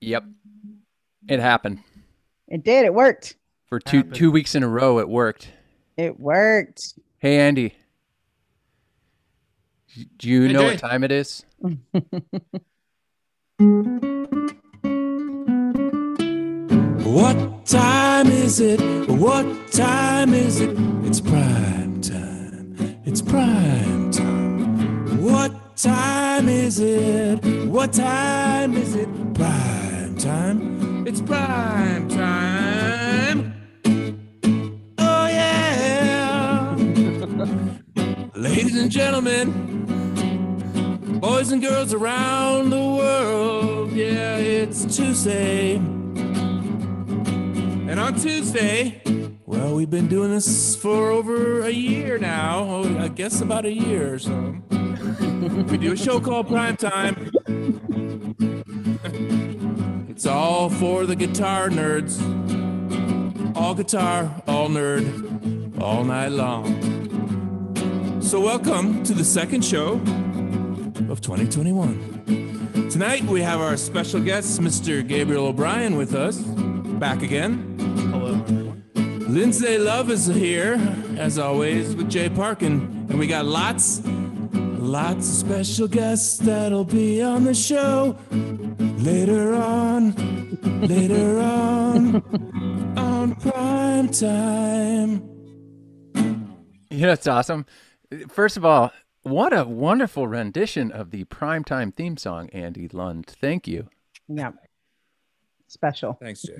Yep. It happened. It did. It worked. For two Happened. two weeks in a row it worked. It worked. Hey Andy. Do you Hey, know Jay. what time it is? What time is it? What time is it? It's prime time. It's prime time. What time is it? What time is it? Prime time. It's prime time. Oh yeah. Ladies and gentlemen, boys and girls around the world, yeah, it's Tuesday. And on Tuesday, well, we've been doing this for over a year now. Oh, I guess about a year or so. we do a show called Prime Time. All for the guitar nerds. All guitar, all nerd, all night long. So, welcome to the second show of 2021. Tonight we have our special guest, Mr. Gabriel O'Brien, with us. Back again. Hello, everyone. Lindsay Love is here, as always, with Jay Parkin. And we got lots, lots of special guests that'll be on the show later on, later on, on prime time. You know, it's awesome. First of all, what a wonderful rendition of the primetime theme song, Andy Lund. Thank you. Yeah. Special. Thanks, Jay.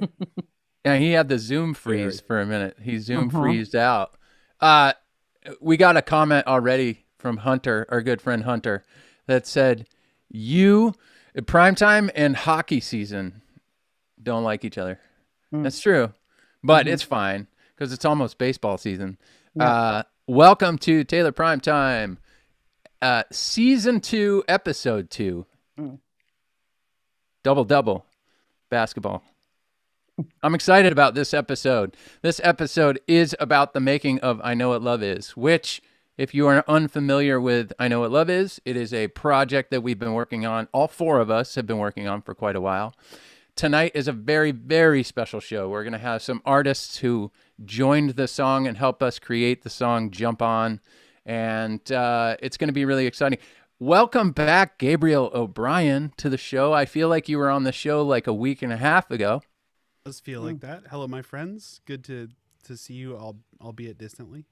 Yeah, he had the Zoom freeze for a minute. He Zoom Uh-huh. freezed out. Uh, we got a comment already from Hunter, our good friend Hunter, that said, "You, primetime and hockey season, don't like each other." That's true, but it's fine because it's almost baseball season. Uh, welcome to Taylor Primetime, uh, season two, episode two. Double double, basketball. I'm excited about this episode. This episode is about the making of I Know What Love Is, which, if you are unfamiliar with I Know What Love Is, it is a project that we've been working on. All four of us have been working on for quite a while. Tonight is a very, very special show. We're going to have some artists who joined the song and help us create the song Jump On. And uh, it's going to be really exciting. Welcome back, Gabriel O'Brien, to the show. I feel like you were on the show like a week and a half ago. Does feel like that. Hello, my friends. Good to to see you, al- albeit distantly.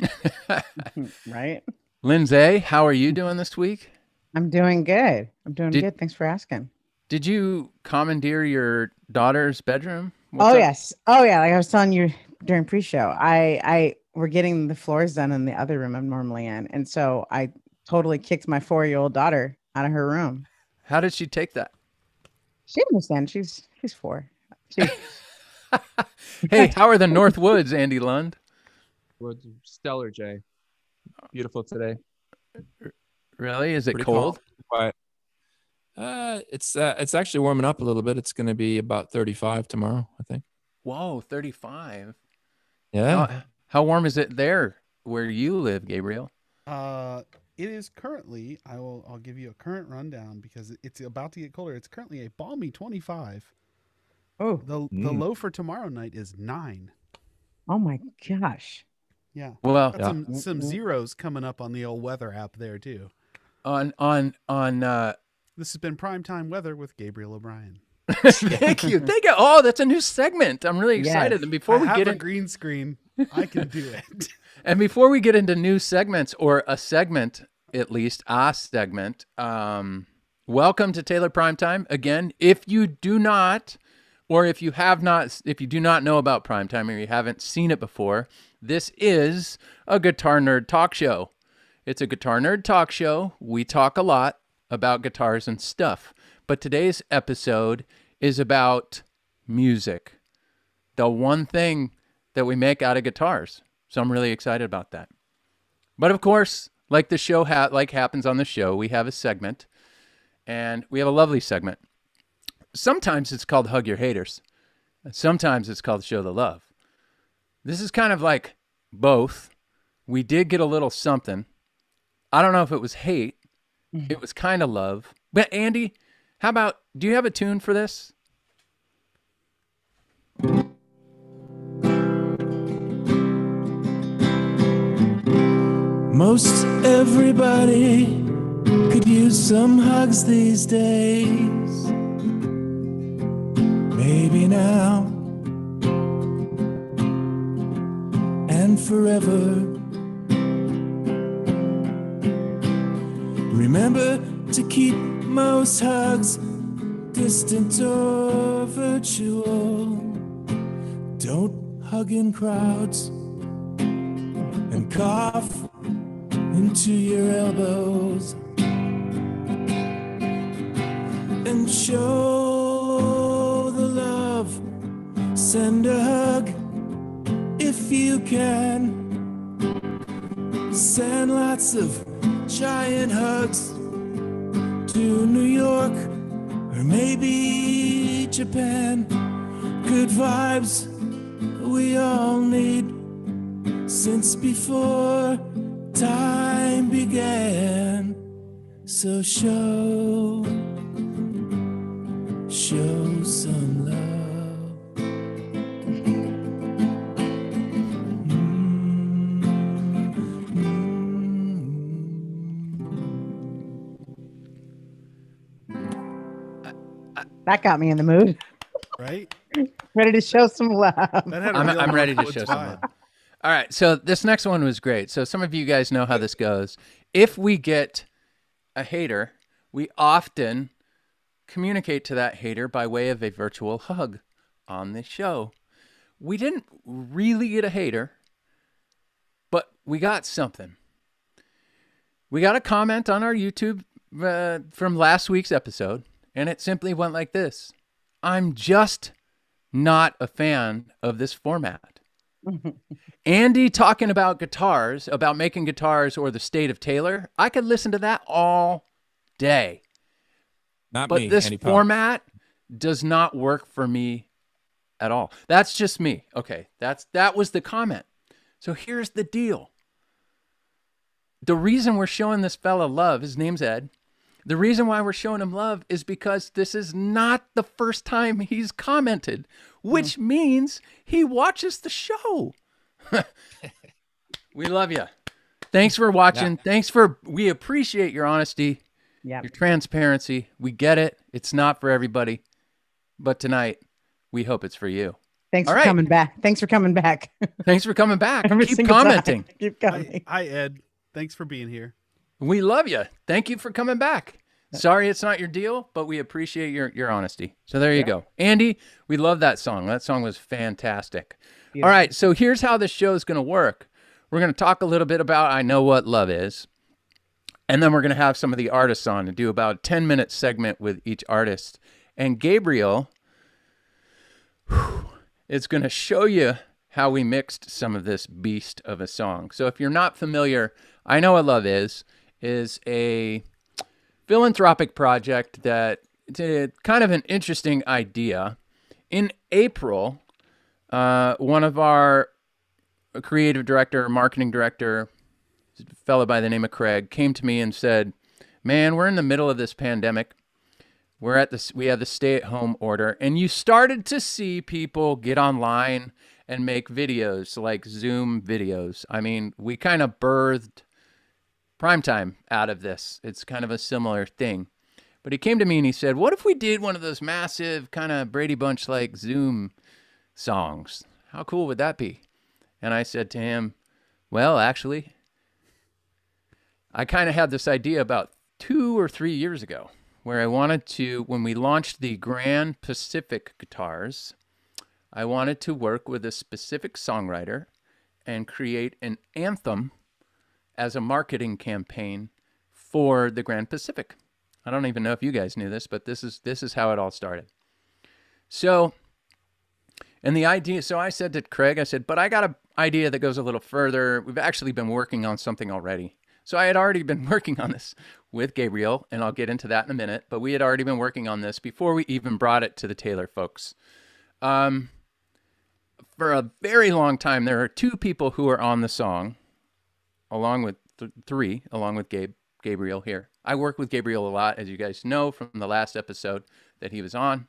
Right? Lindsay, how are you doing this week? I'm doing good. I'm doing Did- good. Thanks for asking. Did you commandeer your daughter's bedroom? What's oh up? yes. Oh yeah. Like I was telling you during pre-show, I I we're getting the floors done in the other room I'm normally in, and so I totally kicked my four-year-old daughter out of her room. How did she take that? She understands. She's she's four. She, Hey, how are the North Woods, Andy Lund? Woods stellar, Jay. Beautiful today. Really? Is it Pretty cold? Quiet. Uh, it's uh, it's actually warming up a little bit. It's going to be about 35 tomorrow, I think. Whoa, 35. Yeah. How, how warm is it there where you live, Gabriel? Uh, it is currently. I will. I'll give you a current rundown because it's about to get colder. It's currently a balmy 25. oh The the Mm. low for tomorrow night is nine. oh my gosh. Yeah. Well, Yeah. some some zeros coming up on the old weather app there too. on on on uh This has been primetime weather with Gabriel O'Brien. Thank you. Thank you. Oh, that's a new segment. I'm really excited. Yes. And before I we have get a in, green screen. I can do it. And before we get into new segments or a segment, at least a segment, um, welcome to Taylor Primetime. Again, if you do not, or if you have not, if you do not know about Primetime or you haven't seen it before, this is a guitar nerd talk show. It's a guitar nerd talk show. We talk a lot about guitars and stuff. But today's episode is about music, the one thing that we make out of guitars. So I'm really excited about that. But of course, like the show ha- like happens on the show, we have a segment and we have a lovely segment. Sometimes it's called Hug Your Haters. Sometimes it's called Show the Love. This is kind of like both. We did get a little something. I don't know if it was hate. It was kind of love. But Andy, how about Do you have a tune for this? Most everybody could use some hugs these days. Maybe now and forever. Remember to keep most hugs distant or virtual. Don't hug in crowds and cough into your elbows and show the love. Send a hug if you can. Send lots of giant hugs to New York or maybe Japan. Good vibes we all need since before time began. So show, show some That got me in the mood. Right? Ready to show some love. That had a I'm, I'm ready to Northwoods show some love. All right, so this next one was great. So some of you guys know how this goes. If we get a hater, we often communicate to that hater by way of a virtual hug on the show. We didn't really get a hater, but we got something. We got a comment on our YouTube uh, from last week's episode, and it simply went like this I'm just not a fan of this format. Andy talking about guitars, about making guitars or the state of Taylor, I could listen to that all day. Not But me. this Andy Powers. format does not work for me at all. That's just me. Okay, that's that was the comment. So here's the deal. The reason we're showing this fella love, his name's Ed. The reason why we're showing him love is because this is not the first time he's commented, which hmm. means he watches the show. we love you. Thanks for watching. Thanks for we appreciate your honesty Yep. your transparency. We get it. It's not for everybody. But tonight, we hope it's for you. Thanks All for right. coming back. Thanks for coming back. Thanks for coming back. Every Keep single time. commenting. Keep Hi, coming. hi, Ed. Thanks for being here. We love you. Thank you for coming back. Sorry it's not your deal, but we appreciate your, your honesty. So there you go. Andy, we love that song. That song was fantastic. All right, so here's how this show is going to work. We're going to talk a little bit about I Know What Love Is. And then we're going to have some of the artists on and do about a 10 minute segment with each artist. And Gabriel whew, is going to show you how we mixed some of this beast of a song. So if you're not familiar, I Know What Love Is is a philanthropic project that it's kind of an interesting idea. In April, uh, one of our creative director, marketing director, fellow by the name of Craig, came to me and said, "Man, we're in the middle of this pandemic. We're at this. We have the stay-at-home order, and you started to see people get online and make videos like Zoom videos. I mean, we kind of birthed primetime out of this. It's kind of a similar thing." But he came to me and he said, "What if we did one of those massive kind of Brady Bunch like Zoom songs? How cool would that be?" And I said to him, "Well, actually, I kind of had this idea about two or three years ago where I wanted to, when we launched the Grand Pacific guitars, I wanted to work with a specific songwriter and create an anthem as a marketing campaign for the Grand Pacific. I don't even know if you guys knew this, but this is this is how it all started. So, and the idea, so I said to Craig, I said, but I got an idea that goes a little further. We've actually been working on something already. So I had already been working on this with Gabriel, and I'll get into that in a minute. But we had already been working on this before we even brought it to the Taylor folks. Um, for a very long time, there are two people who are on the song, along with th- three, along with Gabe, Gabriel here. I work with Gabriel a lot, as you guys know from the last episode. that he was on.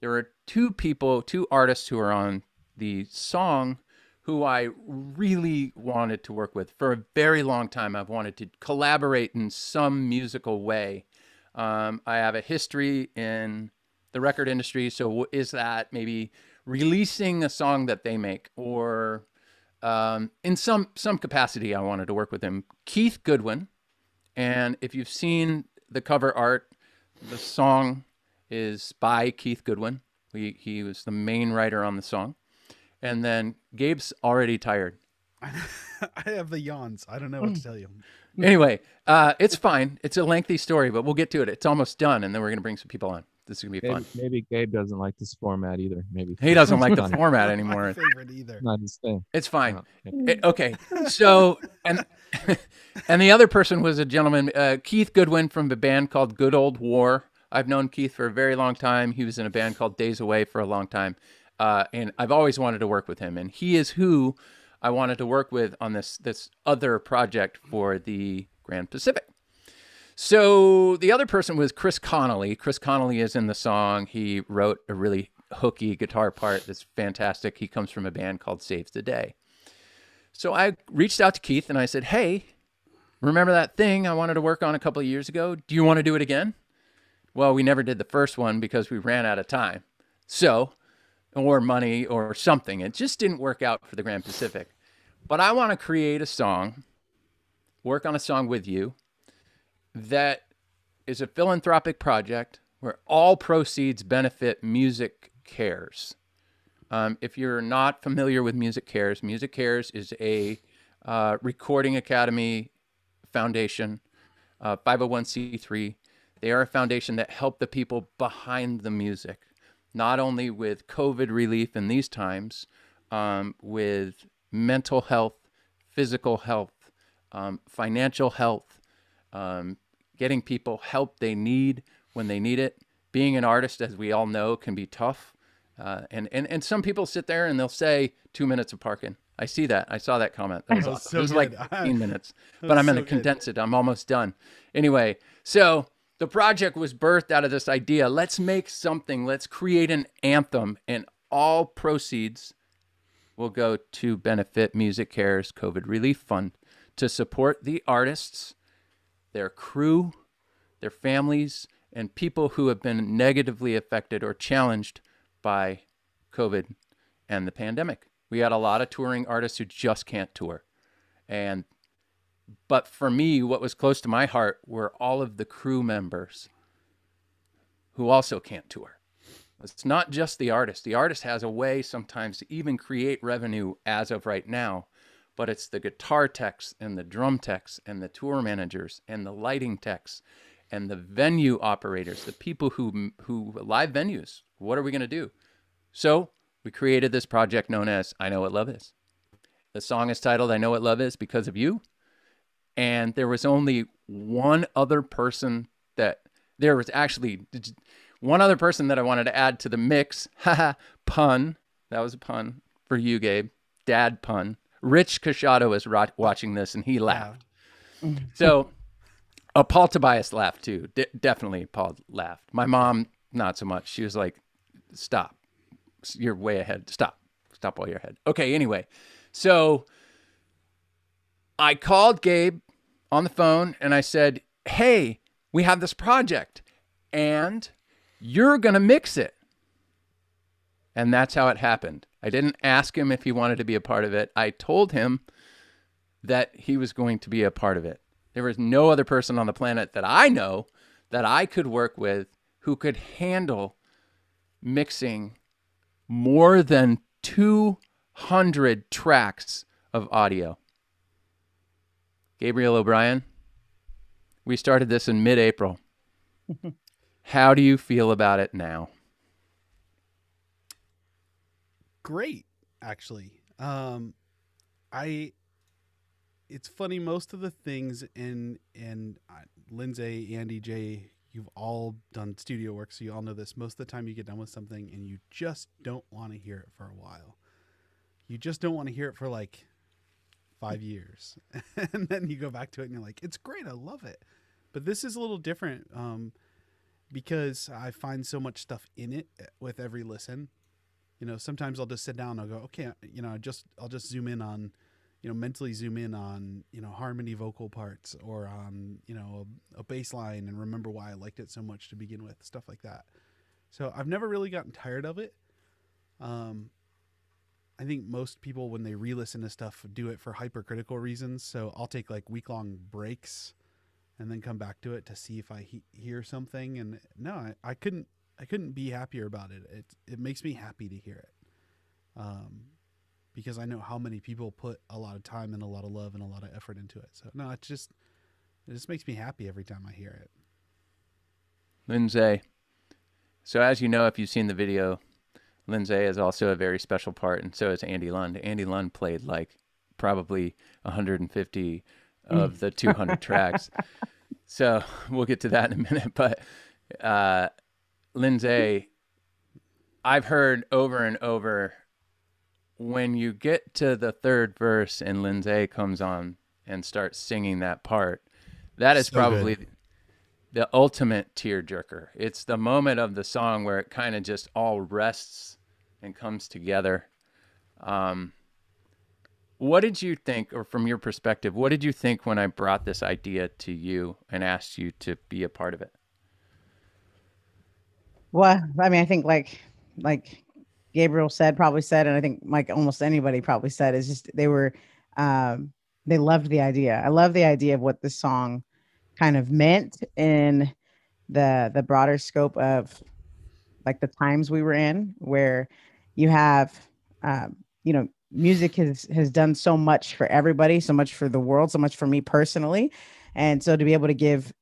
There are two people, two artists who are on the song who I really wanted to work with for a very long time. I've wanted to collaborate in some musical way. Um, I have a history in the record industry, so is that maybe releasing a song that they make, or um, in some some capacity, I wanted to work with him. Keith Goodwin, and if you've seen the cover art, the song is by Keith Goodwin. He he was the main writer on the song. And then Gabe's already tired. I have the yawns. I don't know what to tell you. Anyway, uh, it's fine. It's a lengthy story, but we'll get to it. It's almost done, and then we're gonna bring some people on. This is gonna be Maybe, fun. maybe Gabe doesn't like this format either. Maybe He doesn't like the Not- format My anymore. favorite either. Not his thing. It's fine. Oh, okay. Eh, okay, so and and the other person was a gentleman, uh, Keith Goodwin from a band called Good Old War. I've known Keith for a very long time. He was in a band called Days Away for a long time, uh, and I've always wanted to work with him. And he is who I wanted to work with on this this other project for the Grand Pacific. So the other person was Chris Conley. Chris Conley is in the song. He wrote a really hooky guitar part that's fantastic. He comes from a band called Saves the Day. So I reached out to Keith and I said, Hey, remember that thing I wanted to work on a couple of years ago? Do you want to do it again? Well, we never did the first one because we ran out of time. So, or money or something. It just didn't work out for the Grand Pacific. But I want to create a song, work on a song with you that is a philanthropic project where all proceeds benefit Music Cares. Um, if you're not familiar with MusiCares, Music Cares is a uh, recording academy foundation, uh, 501c3. They are a foundation that help the people behind the music, not only with COVID relief in these times, um, with mental health, physical health, um, financial health, um, getting people help they need when they need it. Being an artist, as we all know, can be tough. Uh, and, and, and some people sit there and they'll say two minutes of parking. I see that. I saw that comment. That was, That was awesome. so it was like good. 15 minutes, but I'm going so to good. condense it. I'm almost done. Anyway, so the project was birthed out of this idea. Let's make something. Let's create an anthem, and all proceeds will go to benefit MusiCares COVID Relief Fund to support the artists, their crew, their families, and people who have been negatively affected or challenged by COVID and the pandemic. We had a lot of touring artists who just can't tour. And but for me, what was close to my heart were all of the crew members who also can't tour. It's not just the artist. The artist has a way sometimes to even create revenue as of right now, but it's the guitar techs and the drum techs and the tour managers and the lighting techs and the venue operators, the people who who live venues. What are we going to do? So, we created this project known as I Know What Love Is. The song is titled I Know What Love Is because of you. And there was only one other person that there was actually one other person that I wanted to add to the mix. Haha, pun. That was a pun for you, Gabe. Dad pun. Rich Cachado is ro- watching this and he laughed. So, uh, Paul Tobias laughed too. De- definitely, Paul laughed. My mom, not so much. She was like, "Stop, you're way ahead. Stop, stop while you're ahead." Okay. Anyway, so I called Gabe on the phone and I said, "Hey, we have this project, and you're gonna mix it." And that's how it happened. I didn't ask him if he wanted to be a part of it. I told him that he was going to be a part of it. There was no other person on the planet that I know that I could work with who could handle mixing more than 200 tracks of audio. Gabriel O'Brien, we started this in mid April. How do you feel about it now? Great actually. Um i it's funny most of the things in in uh, lindsay andy jay you've all done studio work so you all know this. Most of the time you get done with something and you just don't want to hear it for a while. You just don't want to hear it for like five years. And then you go back to it and you're like it's great i love it. But this is a little different um because I find so much stuff in it eh, with every listen. You know, sometimes I'll just sit down and I'll go, okay, you know, I just I'll just zoom in on, you know, mentally zoom in on, you know, harmony vocal parts or on, you know, a, a bass line and remember why I liked it so much to begin with, stuff like that. So I've never really gotten tired of it. Um, I think most people when they re-listen to stuff do it for hypercritical reasons. So I'll take like week-long breaks and then come back to it to see if I he- hear something. And no, I, I couldn't. I couldn't be happier about it. It it makes me happy to hear it, um, because I know how many people put a lot of time and a lot of love and a lot of effort into it. So no, it just it just makes me happy every time I hear it. Lindsay. So as you know, if you've seen the video, Lindsay is also a very special part, and so is Andy Lund. Andy Lund played like probably 150 of the 200 tracks. So we'll get to that in a minute. But uh, Lindsay, I've heard over and over when you get to the third verse and Lindsay comes on and starts singing that part, that is So probably good. the ultimate tearjerker. It's the moment of the song where it kind of just all rests and comes together. Um, what did you think, or from your perspective, what did you think when I brought this idea to you and asked you to be a part of it? Well, I mean, I think like like Gabriel said, probably said, and I think like almost anybody probably said is just they were um they loved the idea. I love the idea of what this song kind of meant in the the broader scope of like the times we were in where you have um, you know music has has done so much for everybody so much for the world so much for me personally and so to be able to give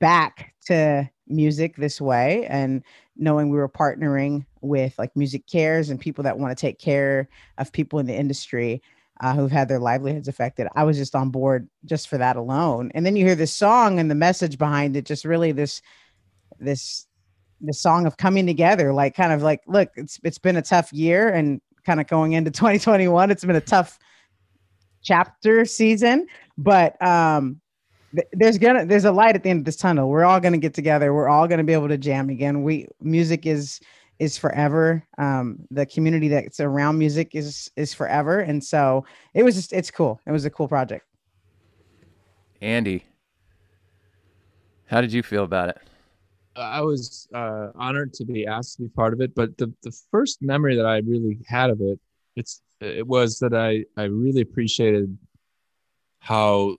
back to music this way and knowing we were partnering with like MusiCares and people that want to take care of people in the industry uh, who've had their livelihoods affected i was just on board just for that alone. And then you hear this song and the message behind it just really this this this song of coming together like kind of like look it's it's been a tough year and kind of going into 2021 it's been a tough chapter season but um there's gonna there's a light at the end of this tunnel. We're all gonna get together. We're all gonna be able to jam again. We music is is forever. Um the community that's around music is is forever. And so it was just it's cool. It was a cool project. Andy, how did you feel about it? I was uh, honored to be asked to be part of it, but the, the first memory that I really had of it, it's it was that I I really appreciated how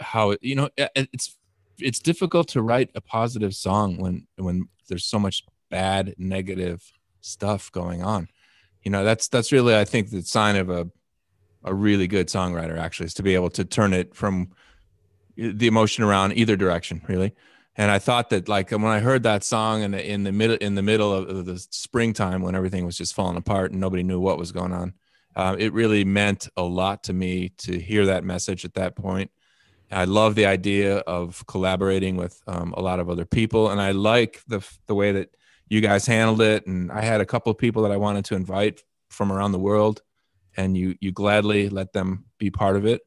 how you know it's it's difficult to write a positive song when when there's so much bad negative stuff going on. You know that's that's really I think the sign of a a really good songwriter actually is to be able to turn it from the emotion around either direction really and I thought that like when I heard that song in the in the middle in the middle of, the springtime when everything was just falling apart and nobody knew what was going on, uh, it really meant a lot to me to hear that message at that point. I love the idea of collaborating with um, a lot of other people, and I like the the way that you guys handled it. And I had a couple of people that I wanted to invite from around the world, and you you gladly let them be part of it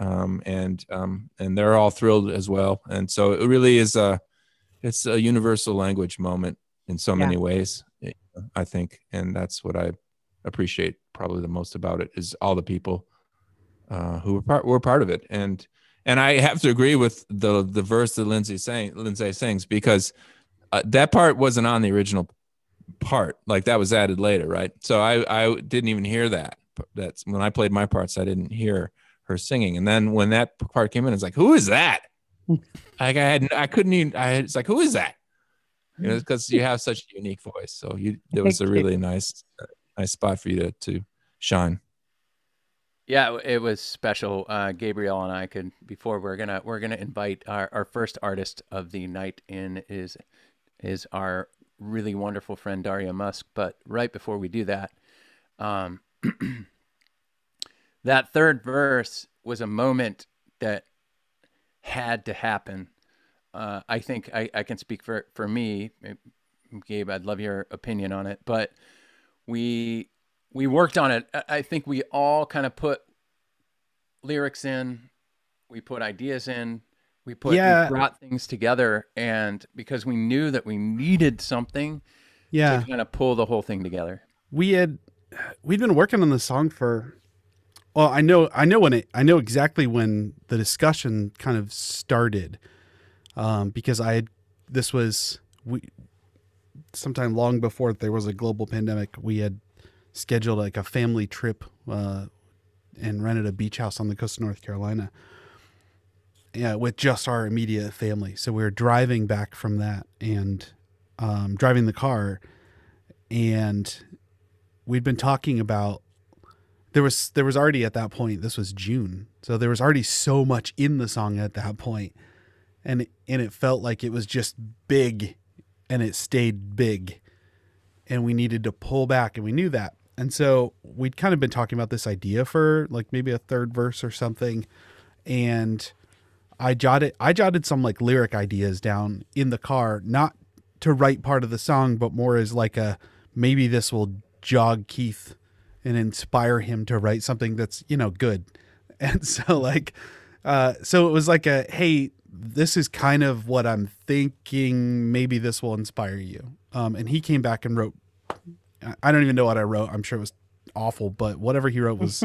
um, and um, and they're all thrilled as well. And so it really is a it's a universal language moment in so many ways, eh, I think, and that's what I appreciate probably the most about it is all the people uh, who were part were part of it. And and I have to agree with the the verse that Lindsay saying Lindsay sings because uh, that part wasn't on the original part like that was added later right so i i didn't even hear that that's when i played my parts i didn't hear her singing. And then when that part came in, it's like, who is that? like I had, I couldn't even. I it's like, who is that? You know, because you have such a unique voice. So you, it was a really nice, nice spot for you to to shine. Yeah, it was special. Uh, Gabriel and I could before we're gonna we're gonna invite our, our first artist of the night in is is our really wonderful friend Daria Musk. But right before we do that, um, that third verse was a moment that had to happen. Uh, I think I, I can speak for for me, Gabe. I'd love your opinion on it, but we we worked on it. I- think we all kind of put lyrics in, we put ideas in, we We put Yeah. we brought things together, and because we knew that we needed something Yeah. to kind of pull the whole thing together. we had we'd been working on the song for well i know i know when it i know exactly when the discussion kind of started um because i had this was we sometime long before there was a global pandemic we had scheduled like a family trip uh and rented a beach house on the coast of north carolina. Yeah with just our immediate family. So we were driving back from that and um driving the car and we'd been talking about there was there was already at that point this was June so there was already so much in the song at that point and and it felt like it was just big and it stayed big and we needed to pull back and we knew that and so we'd kind of been talking about this idea for like maybe a third verse or something. And I jotted I jotted some like lyric ideas down in the car not to write part of the song but more as like a maybe this will jog Keith and inspire him to write something that's you know good. And so like uh so it was like a hey this is kind of what i'm thinking. Maybe this will inspire you. Um and he came back and wrote I- don't even know what i wrote. I'm sure it was awful but whatever he wrote was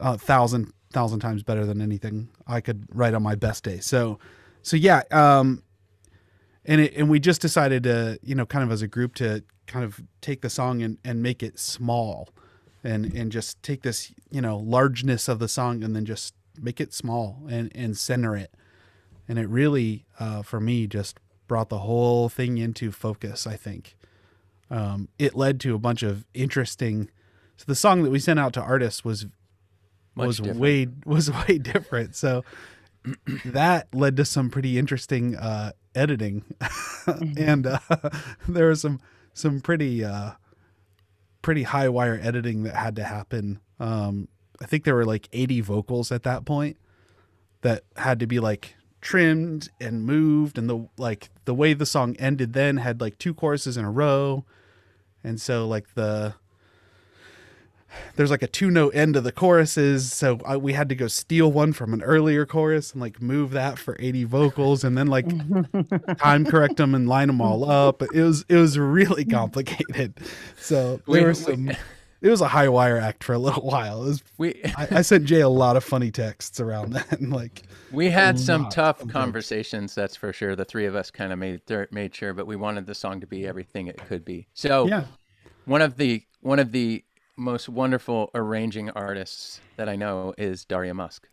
a thousand thousand times better than anything i could write on my best day. So so yeah um and it, and we just decided to you know kind of as a group to kind of take the song and, and make it small and and just take this you know largeness of the song and then just make it small and and center it. And it really uh, for me just brought the whole thing into focus i think um, it led to a bunch of interesting so the song that we sent out to artists was Much was different. way was way different. So that led to some pretty interesting uh, editing. And uh, there was some some pretty uh, pretty high wire editing that had to happen. Um, i think there were like 80 vocals at that point that had to be like trimmed and moved. And the like the way the song ended then had like two choruses in a row and so like the there's like a two note end of the choruses. So I, we had to go steal one from an earlier chorus and like move that for 80 vocals and then like time correct them and line them all up. It was it was really complicated. So there We- were some it was a high wire act for a little while was We I, I sent Jay a lot of funny texts around that and like we had some tough conversations. That's for sure. The three of us kind of made made sure, but we wanted the song to be everything it could be. So yeah one of the one of the most wonderful arranging artists that I know is Daria Musk.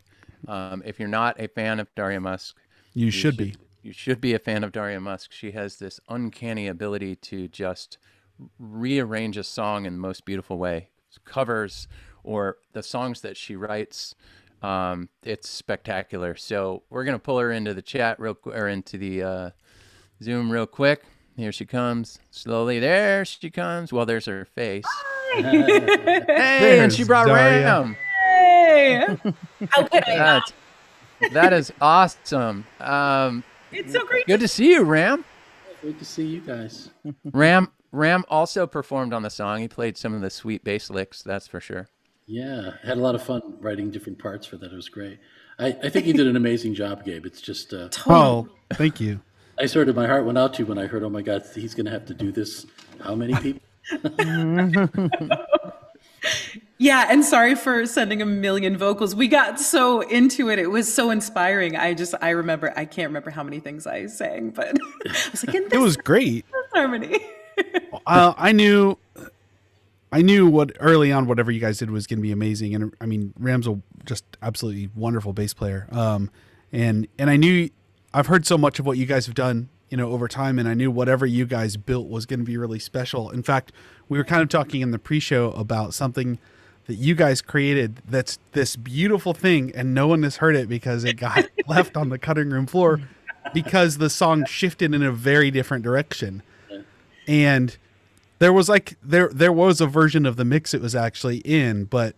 Um, if you're not a fan of Daria Musk, you should be You should be a fan of Daria Musk. She has this uncanny ability to just rearrange a song in the most beautiful way. Covers or the songs that she writes, um, it's spectacular. So we're gonna pull her into the chat real qu- or into the uh, Zoom real quick. Here she comes slowly. There she comes. Well, there's her face. Hey, and she brought Daria. Ram. Hey! How could I not? That's, that is awesome. Um, It's so great. good to see you, Ram. Great to see you guys. Ram Ram also performed on the song. He played some of the sweet bass licks, that's for sure. Yeah, I had a lot of fun writing different parts for that. It was great. I, I think you did an amazing job, Gabe. It's just, uh, oh thank you I sort of, my heart went out to you when I heard, oh my God, he's going to have to do this. How many people? Yeah, and sorry for sending a million vocals. We got so into it. It was so inspiring. I just, I remember, I can't remember how many things I sang, but I was like, in it was great harmony. uh, I knew, I knew what early on whatever you guys did was going to be amazing, and I mean Ram's a just absolutely wonderful bass player. Um, and and I knew I've heard so much of what you guys have done, you know, over time, and I knew whatever you guys built was going to be really special. In fact, we were kind of talking in the pre-show about something that you guys created that's this beautiful thing, and no one has heard it because it got left on the cutting room floor because the song shifted in a very different direction and there was like there there was a version of the mix it was actually in but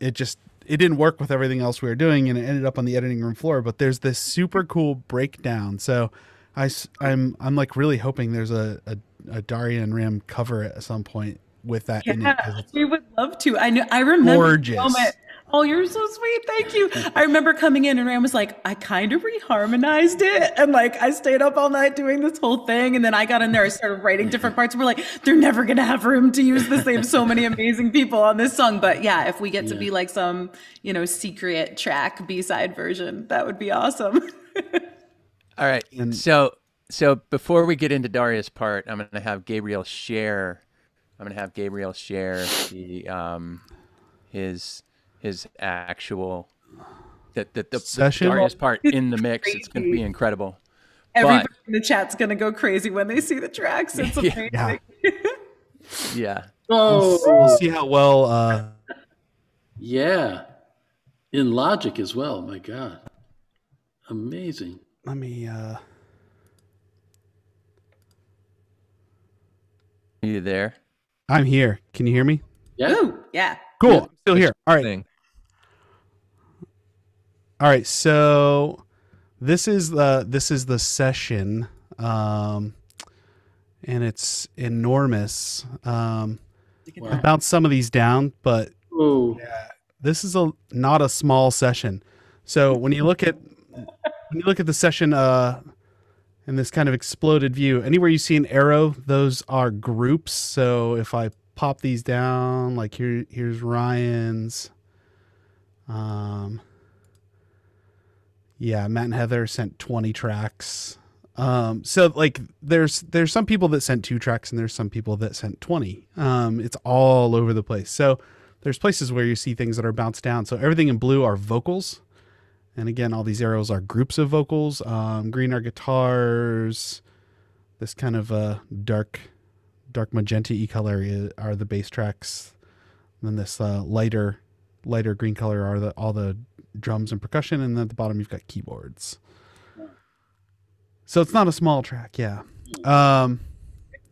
it just it didn't work with everything else we were doing and it ended up on the editing room floor but there's this super cool breakdown so i I'm i'm like really hoping there's a, a a daria and ram cover at some point with that in it Yeah, we would love to. I know. I remember Gorgeous. the moment Oh, you're so sweet. Thank you. I remember coming in and Rand was like, I kind of reharmonized it. And like, I stayed up all night doing this whole thing. And then I got in there, I started writing different parts. We're like, they're never going to have room to use the same so many amazing people on this song. But yeah, if we get to be like some, you know, secret track B side version, that would be awesome. All right. And- so so before we get into Daria's part, I'm going to have Gabriel share. I'm going to have Gabriel share the um his his actual that the, the, the Session? Daria's part in the mix. It's going to be incredible. Everybody But- in the chat's going to go crazy when they see the tracks. It's Yeah. amazing. Yeah. Yeah. Oh, We'll see how well. Uh, yeah. In Logic as well. My God. Amazing. let me. Uh, Are you there? I'm here. Can you hear me? Yeah. Ooh, yeah. Cool. Yeah. I'm still here. All right. Thing. All right. So this is the this is the session, um, and it's enormous. Um, I Wow. bounced some of these down, but Oh, this is a not a small session. So when you look at when you look at the session uh in this kind of exploded view, anywhere you see an arrow, those are groups. So if I pop these down, like here here's Ryan's um yeah, Matt and Heather sent 20 tracks. Um so like there's there's some people that sent two tracks and there's some people that sent 20. Um it's all over the place. So there's places where you see things that are bounced down. So everything in blue are vocals. And again, all these arrows are groups of vocals. Um, green are guitars. This kind of uh, dark, dark magenta e color are the bass tracks. And then this uh, lighter, lighter green color are the all the drums and percussion. And then at the bottom you've got keyboards. So it's not a small track, yeah. Um,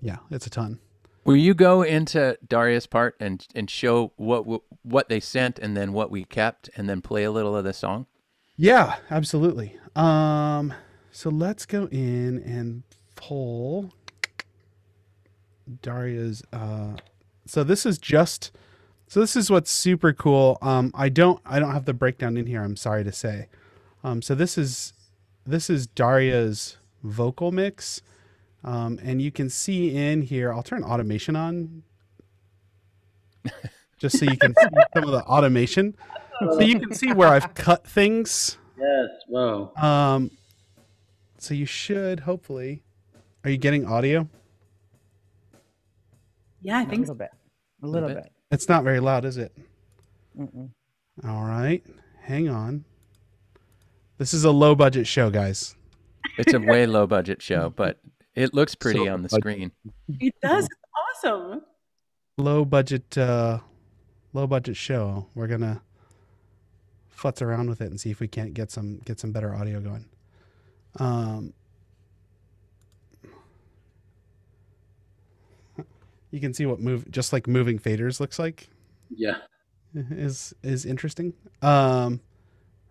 yeah, it's a ton. Will you go into Daria's part and and show what what they sent and then what we kept and then play a little of the song? Yeah, absolutely. Um, so let's go in and pull Daria's. Uh, so this is just. So this is what's super cool. Um, I don't I don't have the breakdown in here. I'm sorry to say. Um, so this is this is Daria's vocal mix, um, and you can see in here. I'll turn automation on, just so you can see some of the automation. So you can see where I've cut things. yes. Wow. Um, so you should hopefully. Are you getting audio? Yeah, I think a little so. bit. A little bit. bit. It's not very loud, is it? Mm-mm. All right, hang on. This is a low budget show, guys. It's a way low budget show, but it looks pretty So on the budget. screen. It does. It's awesome. Low budget, uh, low budget show. We're gonna futz around with it and see if we can't get some get some better audio going. Um, you can see what move just like moving faders looks like. Yeah. is is interesting. Um,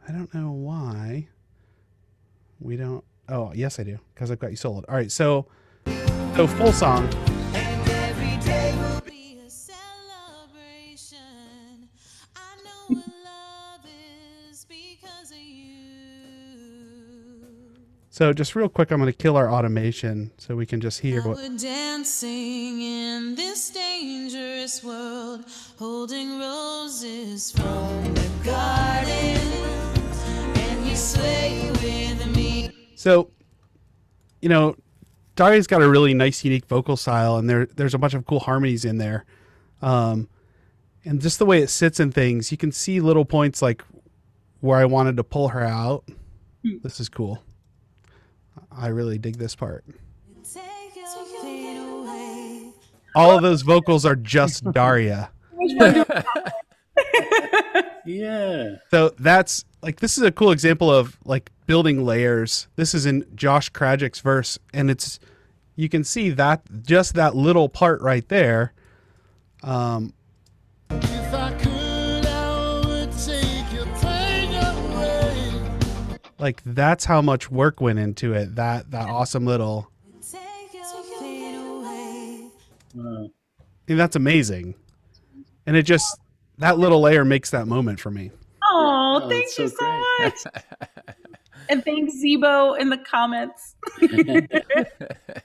I don't know why we don't. Oh, yes, I do because I've got you sold. All right, so so full song. So just real quick, I'm going to kill our automation so we can just hear what. we're dancing in this dangerous world, holding roses from the garden. And you sway with me. So, you know, Daria's got a really nice, unique vocal style, and there there's a bunch of cool harmonies in there. Um, and just the way it sits in things, you can see little points like where I wanted to pull her out. This is cool. I really dig this part. Take your fate away. All of those vocals are just Daria. Yeah. So that's like this is a cool example of like building layers. This is in Josh Krajcik's verse, and it's you can see that just that little part right there. Um, like that's how much work went into it. That that awesome little. Take your fate away. Wow. I mean, that's amazing, and it just that little layer makes that moment for me. Oh, Oh, thank that's you so so much. and thanks Zebo in the comments.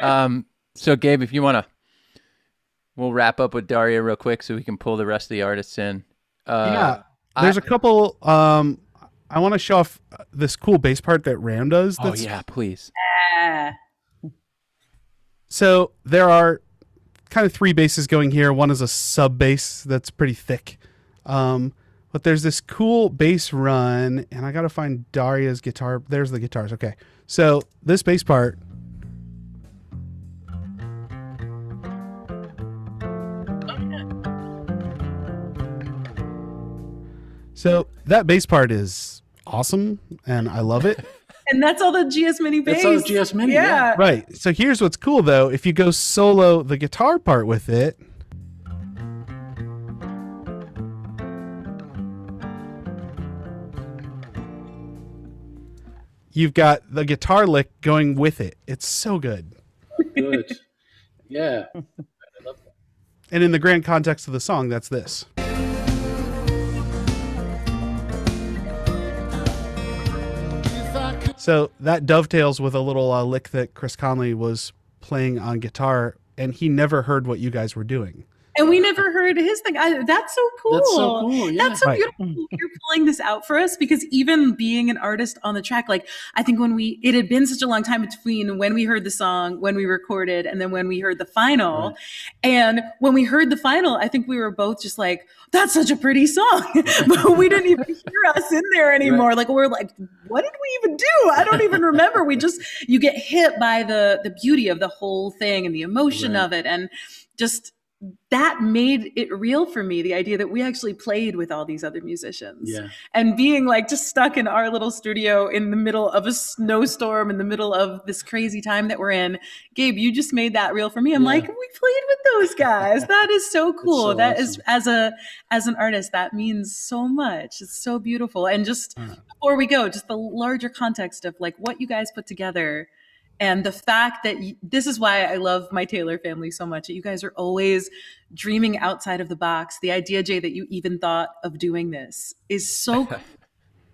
um, so Gabe, if you want to, we'll wrap up with Daria real quick so we can pull the rest of the artists in. Uh, yeah, there's I- a couple. Um, I want to show off uh, this cool bass part that Ram does. Oh yeah, please. So there are kind of three basses going here. One is a sub bass that's pretty thick. Um, but there's this cool bass run, and I got to find Daria's guitar. There's the guitars. Okay. So this bass part. So that bass part is awesome, and I love it. And that's all the GS Mini bass. That's all the GS Mini, yeah. Right. So here's what's cool though. If you go solo the guitar part with it, you've got the guitar lick going with it. It's so good. Good. Yeah. And in the grand context of the song, that's this. So that dovetails with a little uh, lick that Chris Conley was playing on guitar, and he never heard what you guys were doing. And we never heard his thing. I, that's so cool. That's so cool, yeah. That's so Right. beautiful. You're pulling this out for us because even being an artist on the track, like I think when we, it had been such a long time between when we heard the song, when we recorded, and then when we heard the final. Right. And when we heard the final, I think we were both just like, "That's such a pretty song," but we didn't even hear us in there anymore. Like we're like, "What did we even do?" I don't even remember. We just you get hit by the the beauty of the whole thing and the emotion Right. of it, and just that made it real for me the idea that we actually played with all these other musicians Yeah. and being like just stuck in our little studio in the middle of a snowstorm in the middle of this crazy time that we're in gabe you just made that real for me i'm Yeah. like we played with those guys that is so cool so That is awesome. as a as an artist that means so much it's so beautiful and just Uh. before we go just the larger context of like what you guys put together and the fact that you, this is why I love my Taylor family so much. that You guys are always dreaming outside of the box. The idea, Jay, that you even thought of doing this is so cool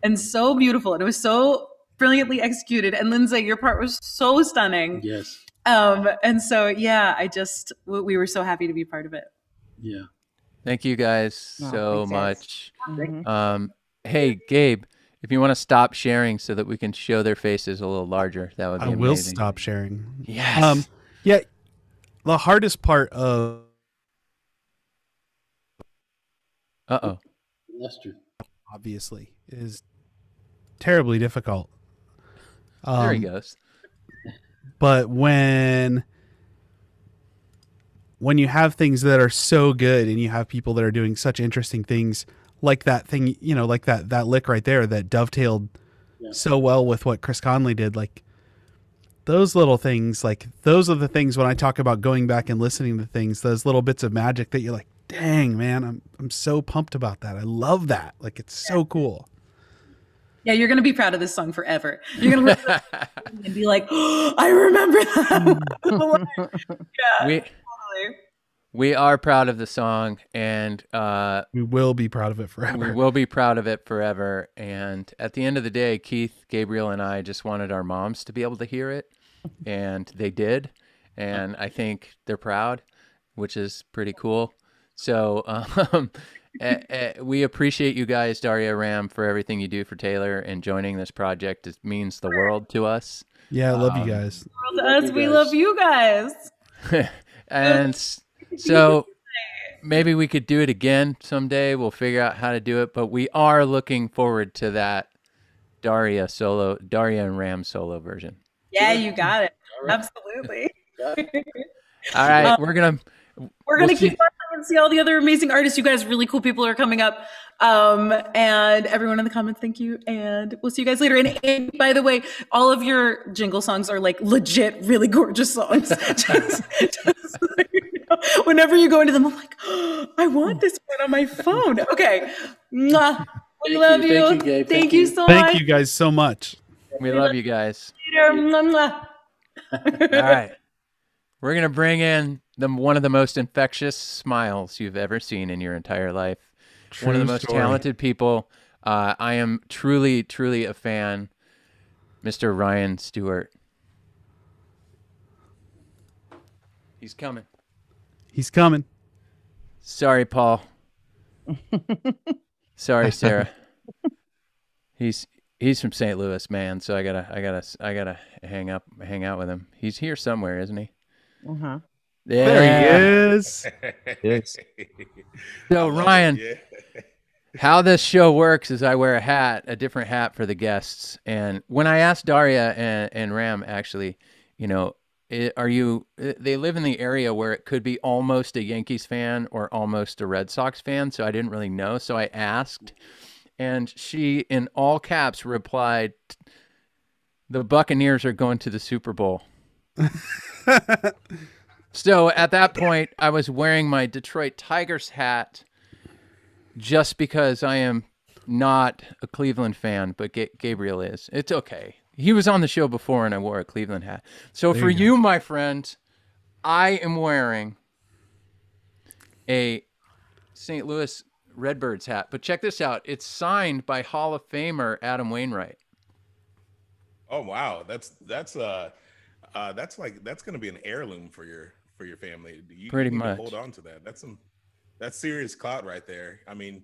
and so beautiful, and it was so brilliantly executed. And Lindsay, your part was so stunning. Yes. Um, and so, yeah, I just we we were so happy to be part of it. Yeah. Thank you guys Oh, so thanks, guys. much. Mhm. Um, hey, Gabe, if you want to stop sharing so that we can show their faces a little larger, that would be I amazing. will stop sharing. Yes. Um, yeah, the hardest part of uh oh. Lester. obviously is terribly difficult. There he Um, goes. but when when you have things that are so good and you have people that are doing such interesting things like that thing you know like that that lick right there that dovetailed Yeah. so well with what chris conley did like those little things like those are the things when i talk about going back and listening to things those little bits of magic that you're like dang man i'm i'm so pumped about that i love that like it's so cool Yeah, you're gonna be proud of this song forever. You're gonna listen and be like, oh, "I remember that." yeah, we totally. We are proud of the song, and uh, we will be proud of it forever we will be proud of it forever. And at the end of the day, Keith, Gabriel, and I just wanted our moms to be able to hear it, and they did. And I think they're proud, which is pretty cool. So um, eh, eh, we appreciate you guys, Daria Ram, for everything you do for Taylor and joining this project. It means the world to us. yeah i love Um, you guys To us, we love you guys. and s- so maybe we could do it again someday. We'll figure out how to do it, but we are looking forward to that Daria solo, Daria and Ram solo version. Yeah, you got it. All right. Absolutely. All right, Um, we're gonna We're gonna We'll keep see- watching and see all the other amazing artists. You guys, really cool people are coming up. Um, and everyone in the comments, thank you. And we'll see you guys later. And, and by the way, all of your jingle songs are like legit, really gorgeous songs. just, just so you know. Whenever you go into them, I'm like, I want this one on my phone. Okay. Mwah. We Thank love you. you. Thank you, Gabe. Thank Thank you you. so much. thank you guys so much we love you guys. Later. Mwah, mwah. All right, we're gonna bring in the one of the most infectious smiles you've ever seen in your entire life. one of the most story. talented people. Uh, I am truly, truly a fan, Mr. Ryan Stewart. He's coming. He's coming. Sorry, Paul. Sorry, Sarah. he's he's from St. Louis, man. So I gotta I gotta I gotta hang up hang out with him. He's here somewhere, isn't he? Uh-huh. Yeah. There he is. Yes. So Ryan, Yeah. how this show works is I wear a hat, a different hat for the guests. And when I asked Daria and, and Ram, actually, you know, i are you? They live in the area where it could be almost a Yankees fan or almost a Red Sox fan. So I didn't really know. So I asked, and she, in all caps, replied, "The Buccaneers are going to the Super Bowl." So at that point, I was wearing my Detroit Tigers hat just because I am not a Cleveland fan, but Ga- Gabriel is. It's okay. He was on the show before and I wore a Cleveland hat. So There for you you, my friend, I am wearing a St. Louis Redbirds hat. But check this out it's signed by Hall of Famer Adam Wainwright. Oh wow, that's that's uh, uh that's like that's gonna be an heirloom for your for your family. You, Pretty to much. hold on to that. That's some that's serious clout right there. I mean,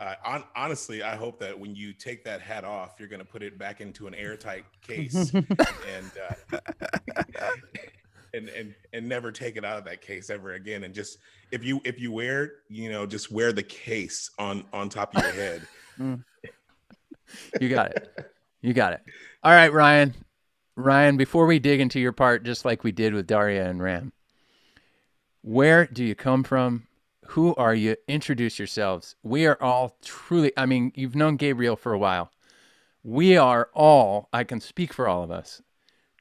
uh, on, honestly, I hope that when you take that hat off, you're gonna put it back into an airtight case and uh, and and and never take it out of that case ever again. And just if you if you wear it, you know, just wear the case on on top of your head. You got it. You got it. All right, Ryan. Ryan, before we dig into your part, just like we did with Daria and Ram, where do you come from? Who are you? Introduce yourselves. We are all truly, I mean, you've known Gabriel for a while. We are all, I can speak for all of us,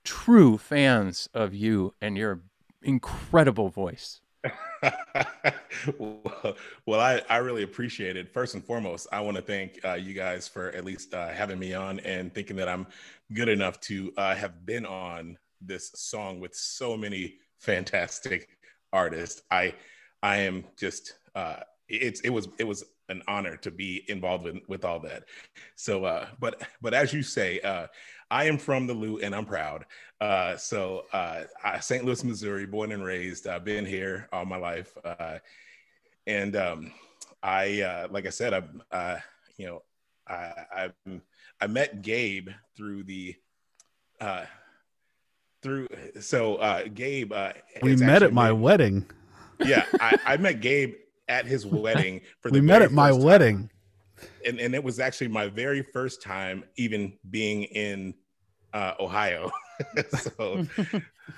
true fans of you and your incredible voice. well, I, I really appreciate it. First and foremost, I want to thank uh, you guys for at least uh, having me on and thinking that I'm good enough to uh, have been on this song with so many fantastic artists. I I am just uh, it's it was it was an honor to be involved with with all that. So, uh, but but as you say, uh, I am from the Lou and I'm proud. Uh, so uh, I, St. Louis, Missouri, born and raised. I've been here all my life, uh, and um, I, uh, like I said, I'm, uh, you know, I, I I met Gabe through the, uh, through so uh, Gabe. Uh, We met at my my- wedding. Yeah, I, I met Gabe at his wedding for the We met at my time wedding. And, and it was actually my very first time even being in uh, Ohio. so, Well,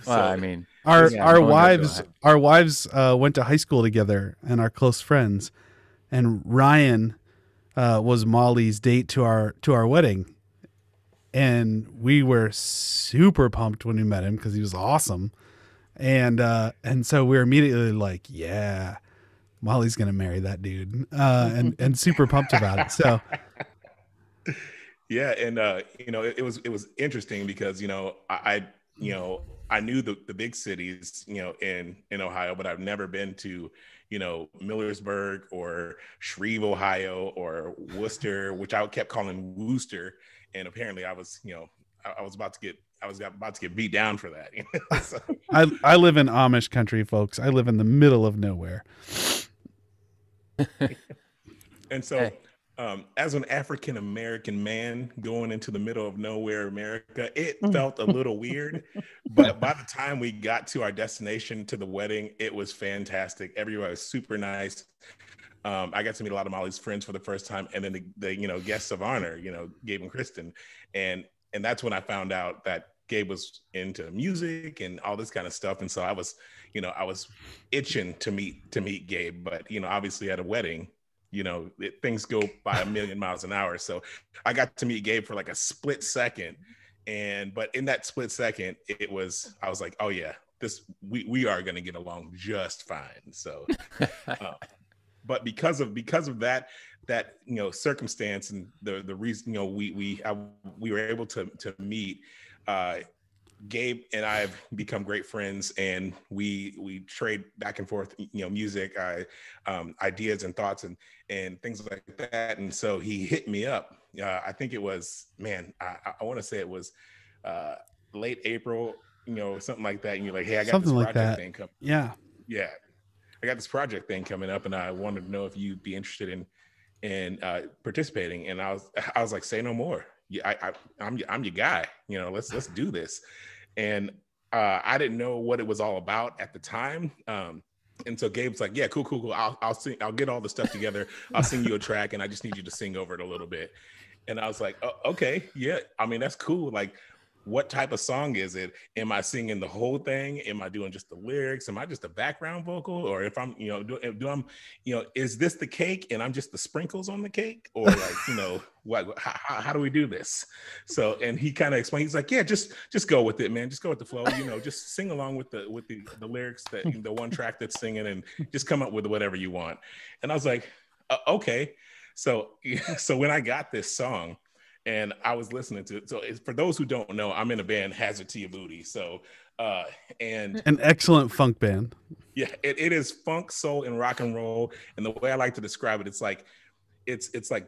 so- I mean, Our Yeah, our going to wives Ohio. our wives uh, went to high school together and are close friends. And Ryan uh, was Molly's date to our to our wedding, and we were super pumped when we met him because he was awesome. And uh, and so we were immediately like, yeah, Molly's gonna marry that dude, uh, and and super pumped about it. So yeah, and uh, you know, it, it was it was interesting because you know I, I you know I knew the, the big cities you know in in Ohio, but I've never been to you know Millersburg or Shreve, Ohio, or Worcester, which I kept calling Wooster, and apparently I was you know I, I was about to get I was about to get beat down for that. You know? so, I I live in Amish country, folks. I live in the middle of nowhere. And so, Hey. um, as an African American man going into the middle of nowhere America, it Mm. felt a little weird. But by the time we got to our destination to the wedding, it was fantastic. Everybody was super nice. Um, I got to meet a lot of Molly's friends for the first time, and then the, the you know guests of honor, you know Gabe and Kristen, and and that's when I found out that Gabe was into music and all this kind of stuff. And so I was, you know, I was itching to meet to meet Gabe, but you know, obviously at a wedding, you know, it, things go by a million miles an hour. So I got to meet Gabe for like a split second, and but in that split second, it was I was like, oh yeah, this we we are going to get along just fine. So, uh, but because of because of that that you know circumstance and the the reason you know we we I, we were able to to meet uh Gabe and I have become great friends, and we we trade back and forth, you know, music, I, um, ideas and thoughts, and and things like that. And so he hit me up. Uh, I think it was man, I, I want to say it was uh, late April, you know, something like that. And you're like, hey, I got Something this like project that. thing coming. Yeah. Yeah, I got this project thing coming up, and I wanted to know if you'd be interested in in uh, participating. And I was I was like, say no more. Yeah, I, I I'm I'm your guy. You know, let's let's do this. And uh, I didn't know what it was all about at the time. Um, and so Gabe's like, yeah, cool, cool, cool. I'll I'll sing. I'll get all the stuff together. I'll sing you a track, and I just need you to sing over it a little bit. And I was like, oh, okay, yeah. I mean, that's cool. Like, what type of song is it? Am I singing the whole thing? Am I doing just the lyrics? Am I just a background vocal? Or if I'm, you know, do, do I'm, you know, is this the cake and I'm just the sprinkles on the cake? Or like, you know, what, how, how do we do this? So, and he kind of explained, he's like, yeah, just, just go with it, man. Just go with the flow, you know, just sing along with the, with the, the lyrics that the one track that's singing and just come up with whatever you want. And I was like, uh, okay. So, so when I got this song, and I was listening to it. So it's, for those who don't know, I'm in a band Hazard Your Booty. So uh and An excellent funk band. yeah, it, it is funk, soul, and rock and roll. And the way I like to describe it, it's like it's it's like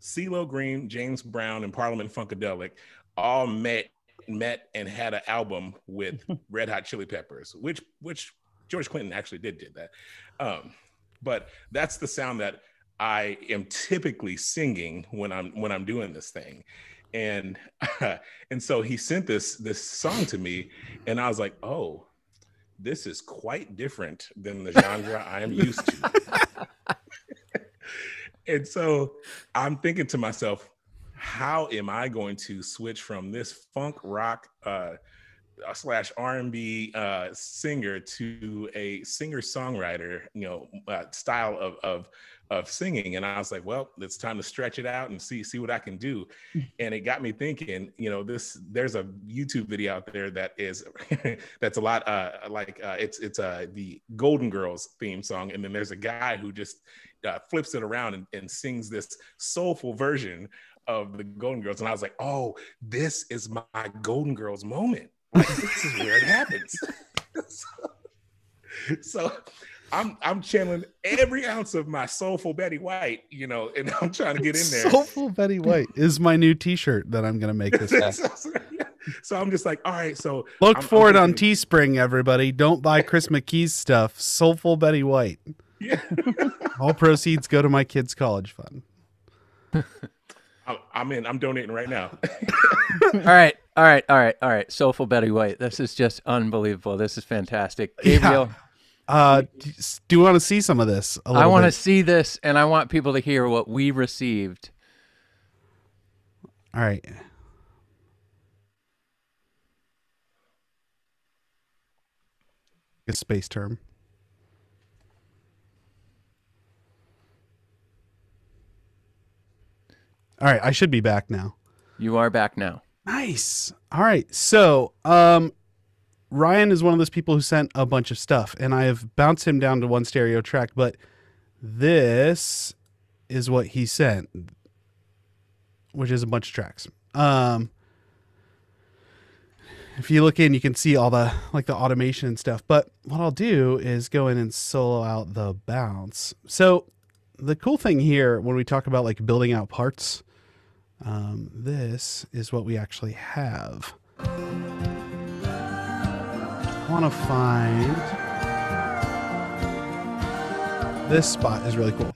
CeeLo Green, James Brown, and Parliament Funkadelic all met met and had an album with Red Hot Chili Peppers, which which George Clinton actually did did that. Um, but that's the sound that I am typically singing when I'm when I'm doing this thing. And and so he sent this this song to me and I was like, "Oh, this is quite different than the genre I am used to." and so I'm thinking to myself, how am I going to switch from this funk rock uh, slash R&B uh, singer to a singer songwriter, you know, uh, style of, of of singing? And I was like, well, it's time to stretch it out and see see what I can do. And it got me thinking, you know, this there's a YouTube video out there that is that's a lot uh, like uh, it's it's uh, the Golden Girls theme song, and then there's a guy who just uh, flips it around and, and sings this soulful version of the Golden Girls, and I was like, "Oh, this is my Golden Girls moment. Like, this is where it happens." so, so I'm I'm channeling every ounce of my soulful Betty White, you know, and I'm trying to get in there. Soulful Betty White is my new T-shirt that I'm gonna make this. so, so I'm just like, all right, so Look I'm- I'm for it on thinking- Teespring, everybody. Don't buy Chris McKee's stuff. Soulful Betty White. Yeah. All proceeds go to my kids' college fund. I'm, I'm in. I'm donating right now. all right, all right, all right, all right. Soulful Betty White. This is just unbelievable. This is fantastic. Gabriel, Uh, do you want to see some of this? I want to see this and I want people to hear what we received. All right. A space term. All right, I should be back now. You are back now. Nice. All right. So, um, Ryan is one of those people who sent a bunch of stuff, and I have bounced him down to one stereo track, but this is what he sent, which is a bunch of tracks. Um, if you look in, you can see all the like the automation and stuff. But what I'll do is go in and solo out the bounce. So the cool thing here when we talk about like building out parts, um, this is what we actually have. I want to find this spot is really cool.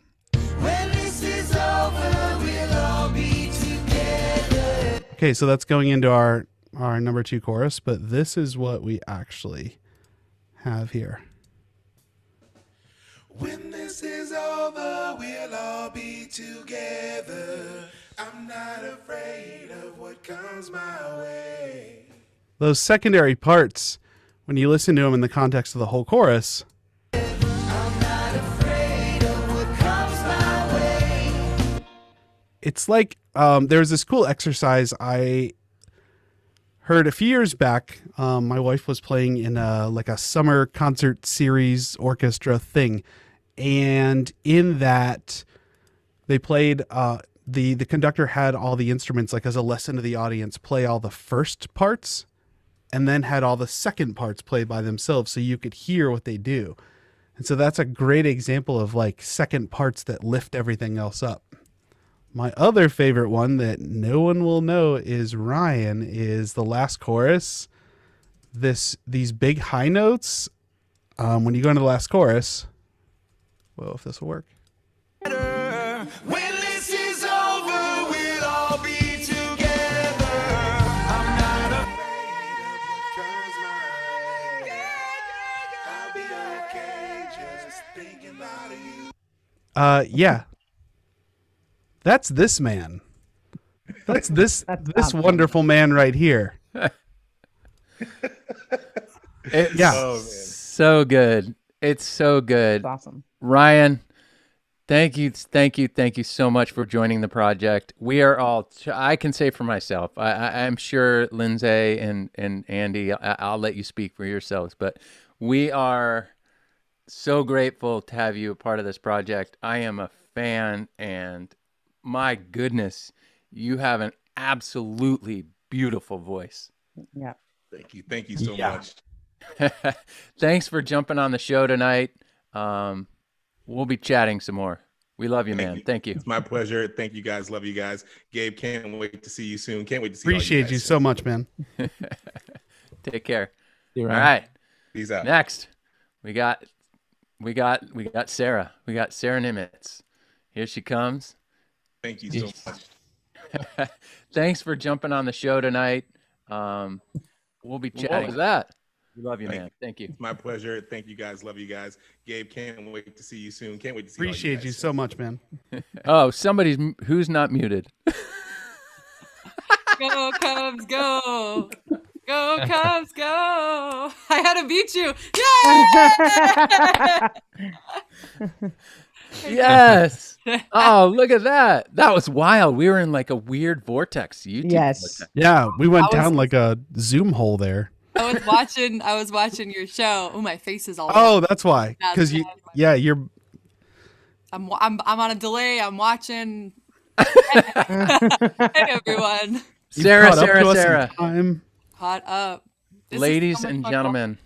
When this is over, we'll all be together. Okay, so that's going into our our number two chorus, but this is what we actually have here. When this is over, we'll all be together. I'm not afraid of what comes my way. Those secondary parts, when you listen to them in the context of the whole chorus, it's like um, there's this cool exercise I heard a few years back. Um, my wife was playing in a like a summer concert series orchestra thing, and in that they played. Uh, the the conductor had all the instruments like as a lesson to the audience play all the first parts and then had all the second parts play by themselves so you could hear what they do. And so that's a great example of like second parts that lift everything else up. My other favorite one that no one will know is Ryan is the last chorus. This these big high notes um, when you go into the last chorus. Well, if this will work. Uh, yeah. That's this man. That's this That's this awesome. wonderful man right here. It's Yeah. So good. It's so good. It's awesome. Ryan, thank you, thank you, thank you so much for joining the project. We are all. I can say for myself. I, I, I'm sure Lindsay and and Andy. I, I'll let you speak for yourselves, but we are so grateful to have you a part of this project. I am a fan, and my goodness, you have an absolutely beautiful voice. Yeah. Thank you. Thank you so Yeah. much. Thanks for jumping on the show tonight. Um, we'll be chatting some more. We love you, Thank man. you. Thank you. It's my pleasure. Thank you guys. Love you guys. Gabe, can't wait to see you soon. Can't wait to see all Appreciate guys you so much, man. Take care. You're All right. right. Peace out. Next, we got we got we got Sarah. We got Sarah Nimitz. Here she comes. Thank you so much. Thanks for jumping on the show tonight. Um, we'll be chatting. What was that? We love you, Thank man. Thank you. It's my pleasure. Thank you guys. Love you guys. Gabe, can't wait to see you soon. Can't wait to see all Appreciate you so much, man. Oh, somebody's who's not muted. Go Cubs, go! Go Cubs, go! I had to beat you! Yay! Yes. Oh, look at that. That was wild. We were in like a weird vortex. YouTube Yes. vortex. Yeah, we went was- down like a Zoom hole there. I was watching. I was watching your show. Oh, my face is all. Oh, that's why. Because you, why. yeah, you're. I'm, I'm. I'm on a delay. I'm watching. hey everyone, Sarah, caught up Sarah, to us in Sarah. Time. caught up. This Ladies and fun. gentlemen,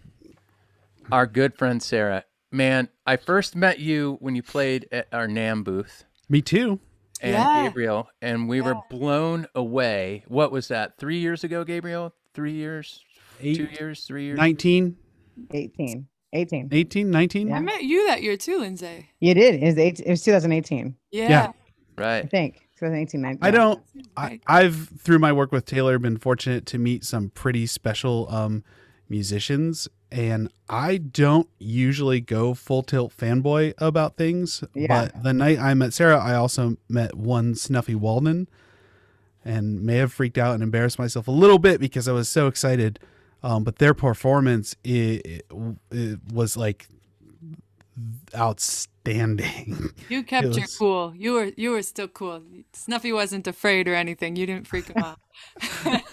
our good friend Sarah. Man, I first met you when you played at our NAMM booth Me too. and Yeah. Gabriel, and we were blown away. What was that? Three years ago, Gabriel? Three years? Eight, Two years? Three years? 19, 18. 18. 18, 19. Yeah. I met you that year too, Lindsay. You did. It was, eight, it was 2018, Yeah. Yeah. I Right. Think. 2018, 19. I don't. I, I've through my work with Taylor been fortunate to meet some pretty special um, musicians, and I don't usually go full tilt fanboy about things. Yeah. But the night I met Sarah, I also met one Snuffy Walden, and may have freaked out and embarrassed myself a little bit because I was so excited. Um, but their performance it, it was like outstanding. You kept It your cool. You were. You were still cool. Snuffy wasn't afraid or anything. You didn't freak him out.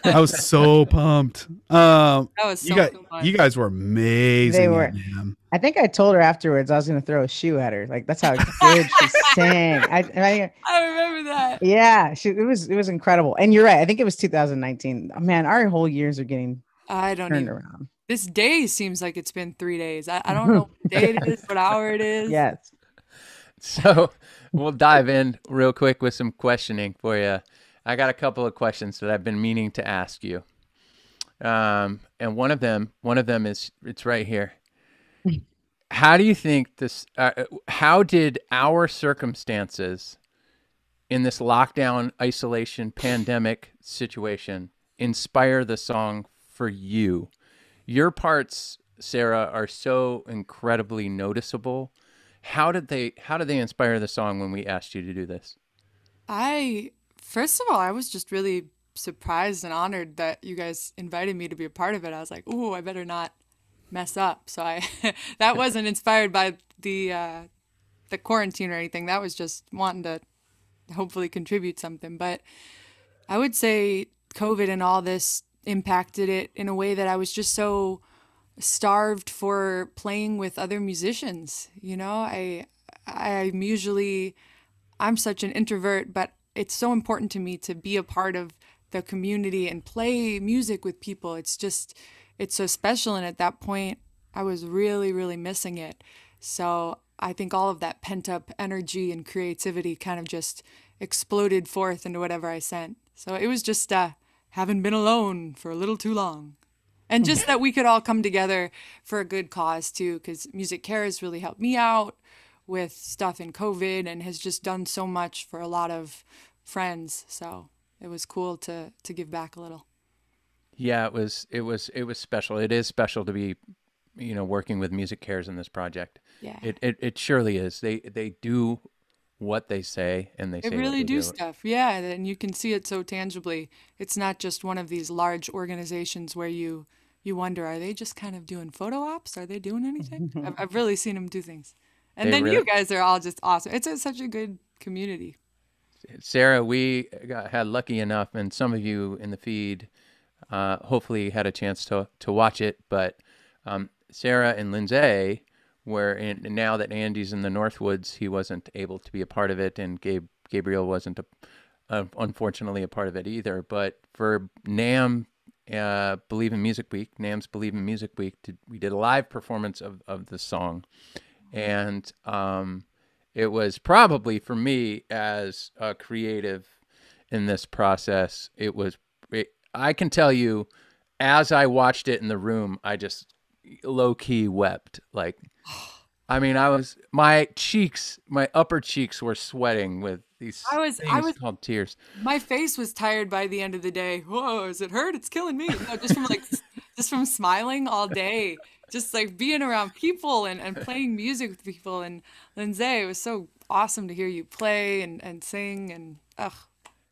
I was so pumped. Um, That was you so guys, fun. you guys were amazing. They were. at NAMM. I think I told her afterwards I was going to throw a shoe at her. Like, that's how good she sang. I, I, I remember that. yeah, she, it was it was incredible. And you're right. I think it was 2019. Man, our whole years are getting I don't turned even. around. This day seems like it's been three days. I, I don't know what day it is, what hour it is. Yes. So we'll dive in real quick with some questioning for you. I got a couple of questions that I've been meaning to ask you. Um, and one of them, one of them is it's right here. How do you think this? Uh, how did our circumstances in this lockdown, isolation, pandemic situation inspire the song for you? Your parts, Sarah, are so incredibly noticeable. How did they? How did they inspire the song when we asked you to do this? I first of all, I was just really surprised and honored that you guys invited me to be a part of it. I was like, "Ooh, I better not mess up." So I that wasn't inspired by the uh, the quarantine or anything. That was just wanting to hopefully contribute something. But I would say COVID and all this impacted it in a way that I was just so starved for playing with other musicians. You know, I I'm usually I'm such an introvert, but it's so important to me to be a part of the community and play music with people. It's just it's so special. And at that point, I was really, really missing it. So I think all of that pent up energy and creativity kind of just exploded forth into whatever I sent. So it was just uh, having been alone for a little too long. And just that we could all come together for a good cause too, because MusiCares has really helped me out with stuff in COVID and has just done so much for a lot of friends. So it was cool to to give back a little. Yeah, it was it was it was special. It is special to be, you know, working with MusiCares in this project. Yeah. It it, it surely is. They they do what they say and they They say really they do stuff. Yeah, and you can see it so tangibly. It's not just one of these large organizations where you you wonder, are they just kind of doing photo ops? Are they doing anything? I've, I've really seen them do things. And They then you guys are all just awesome. It's a, such a good community. Sarah, we got, had lucky enough, and some of you in the feed uh, hopefully had a chance to to watch it. But um, Sarah and Lindsay were in. Now that Andy's in the Northwoods, he wasn't able to be a part of it, and Gabe Gabriel wasn't a, uh, unfortunately a part of it either. But for NAMM, uh, Believe in Music Week, NAMM's Believe in Music Week, did, we did a live performance of of the song, and um, it was probably for me as a creative in this process it was it, i can tell you as i watched it in the room i just low key wept like i mean i was my cheeks my upper cheeks were sweating with these I was- things I was- called tears My face was tired by the end of the day. Whoa, is it hurt? It's killing me. No, just from like, just from smiling all day, just like being around people and, and playing music with people. And Lindsay, it was so awesome to hear you play and, and sing. And ugh,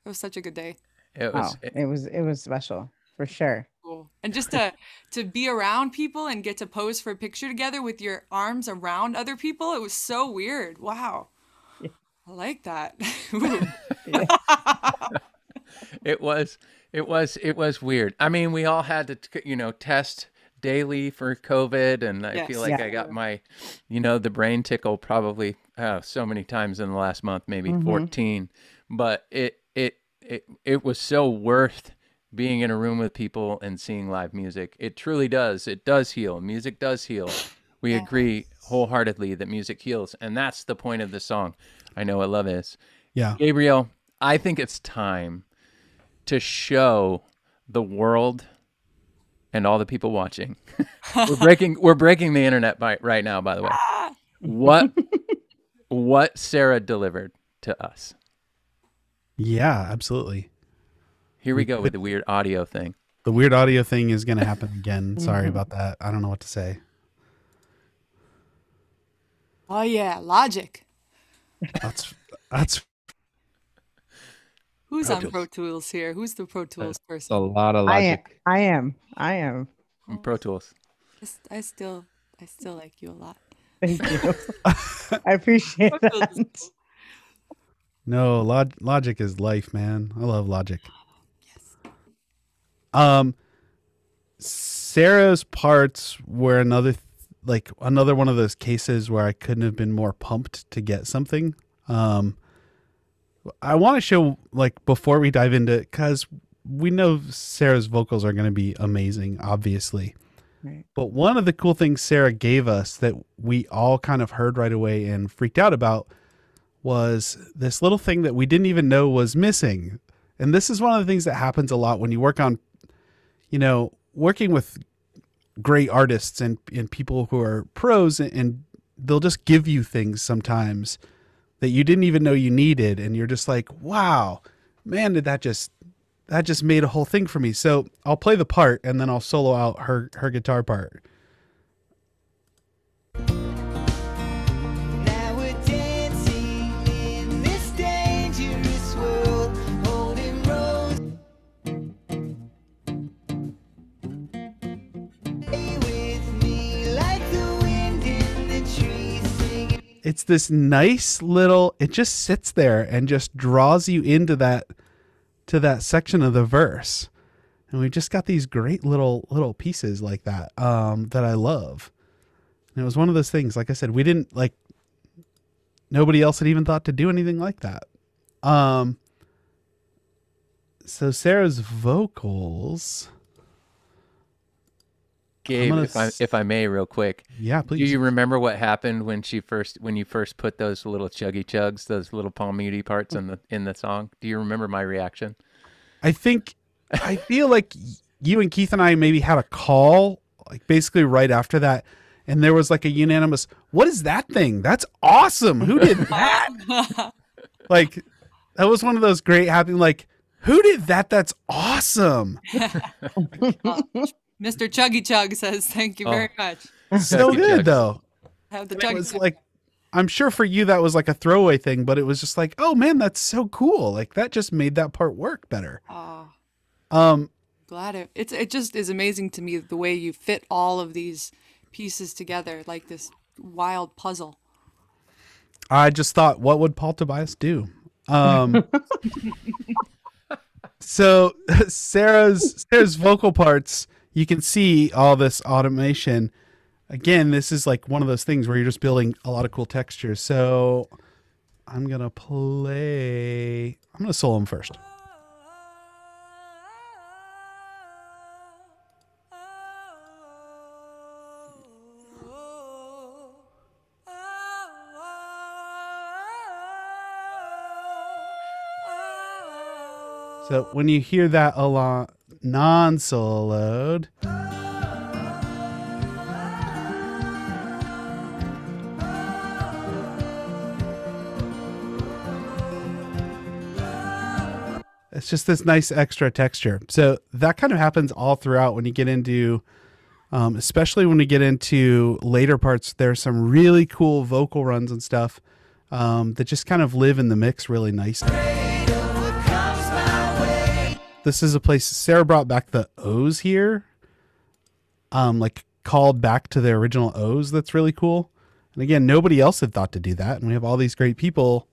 it was such a good day. it Wow, was it was it was special for sure. Cool. And just to to be around people and get to pose for a picture together with your arms around other people, it was so weird. Wow. I like that. It was it was it was weird i mean we all had to you know test daily for covid and i feel like Yeah. i got my you know the brain tickle probably uh, so many times in the last month maybe Mhm. 14 but it it it it was so worth being in a room with people and seeing live music it truly does it does heal music does heal we agree wholeheartedly that music heals and that's the point of the song i know what love is Yeah. Gabriel, I think it's time to show the world and all the people watching. we're breaking we're breaking the internet by right now, by the way. What what Sarah delivered to us. Yeah, absolutely. Here we go with the weird audio thing. The weird audio thing is going to happen again. Sorry about that. I don't know what to say. oh yeah, logic. That's that's Who's Pro on Pro Tools here? Who's the Pro Tools person? a lot of logic. I am. logic. I am. I am. Pro Tools. I still I still like you a lot. Thank you. I appreciate Pro Tools is that. no log, logic is life, man. I love logic. Um, Sarah's parts were another th- like another one of those cases where I couldn't have been more pumped to get something. Um, I want to show like before we dive into it because we know Sarah's vocals are going to be amazing, obviously. Right. But one of the cool things Sarah gave us that we all kind of heard right away and freaked out about was this little thing that we didn't even know was missing. And this is one of the things that happens a lot when you work on, you know, working with great artists and, and people who are pros and, and they'll just give you things sometimes that you didn't even know you needed. And you're just like, wow, man, did that just, that just made a whole thing for me. So I'll play the part and then I'll solo out her, her guitar part. It's this nice little it just sits there and just draws you into that to that section of the verse. And we just got these great little little pieces like that um that i love. And it was one of those things like i said we didn't like nobody else had even thought to do anything like that. Um so sarah's vocals Gabe, gonna if I s- if I may, real quick. Yeah, please. Do you remember what happened when she first when you first put those little chuggy chugs, those little palm muty parts in the in the song? Do you remember my reaction? I think I feel like you and Keith and I maybe had a call like basically right after that and there was like a unanimous what is that thing? That's awesome. Who did that? like that was one of those great happy like who did that? That's awesome. Oh Mr. Chuggy Chug says, "Thank you Oh. very much." So Chuggy good chugs. though. Have the And it Chuggy was Chug. like I'm sure for you that was like a throwaway thing, but it was just like, oh man, that's so cool. Like that just made that part work better. Oh, Um, glad it. It's it just is amazing to me the way you fit all of these pieces together like this wild puzzle. I just thought, what would Paul Tobias do? Um, so Sarah's Sarah's vocal parts, you can see all this automation. Again, this is like one of those things where you're just building a lot of cool textures. So I'm gonna play. I'm gonna solo him first. So when you hear that a lot non-soloed, it's just this nice extra texture. So that kind of happens all throughout when you get into, um, especially when we get into later parts. There's some really cool vocal runs and stuff um, that just kind of live in the mix really nicely. This is a place Sarah brought back the O's here, um, like called back to the original O's. That's really cool. And again, nobody else had thought to do that, and we have all these great people.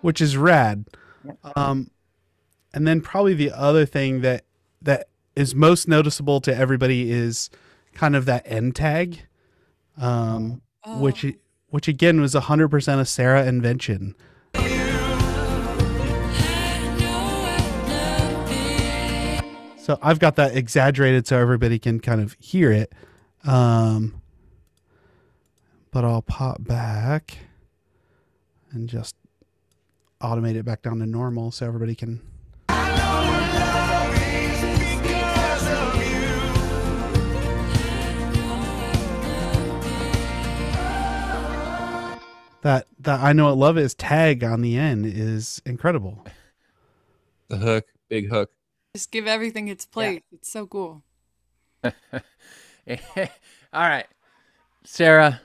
Which is rad. Um, and then probably the other thing that that is most noticeable to everybody is kind of that end tag, um, which which again was hundred percent a Sarah invention. So I've got that exaggerated so everybody can kind of hear it. Um, but I'll pop back and just automate it back down to normal so everybody can. That that I know it love is tag on the end is incredible. The hook, big hook. Just give everything its place. It's so cool. All right, Sarah.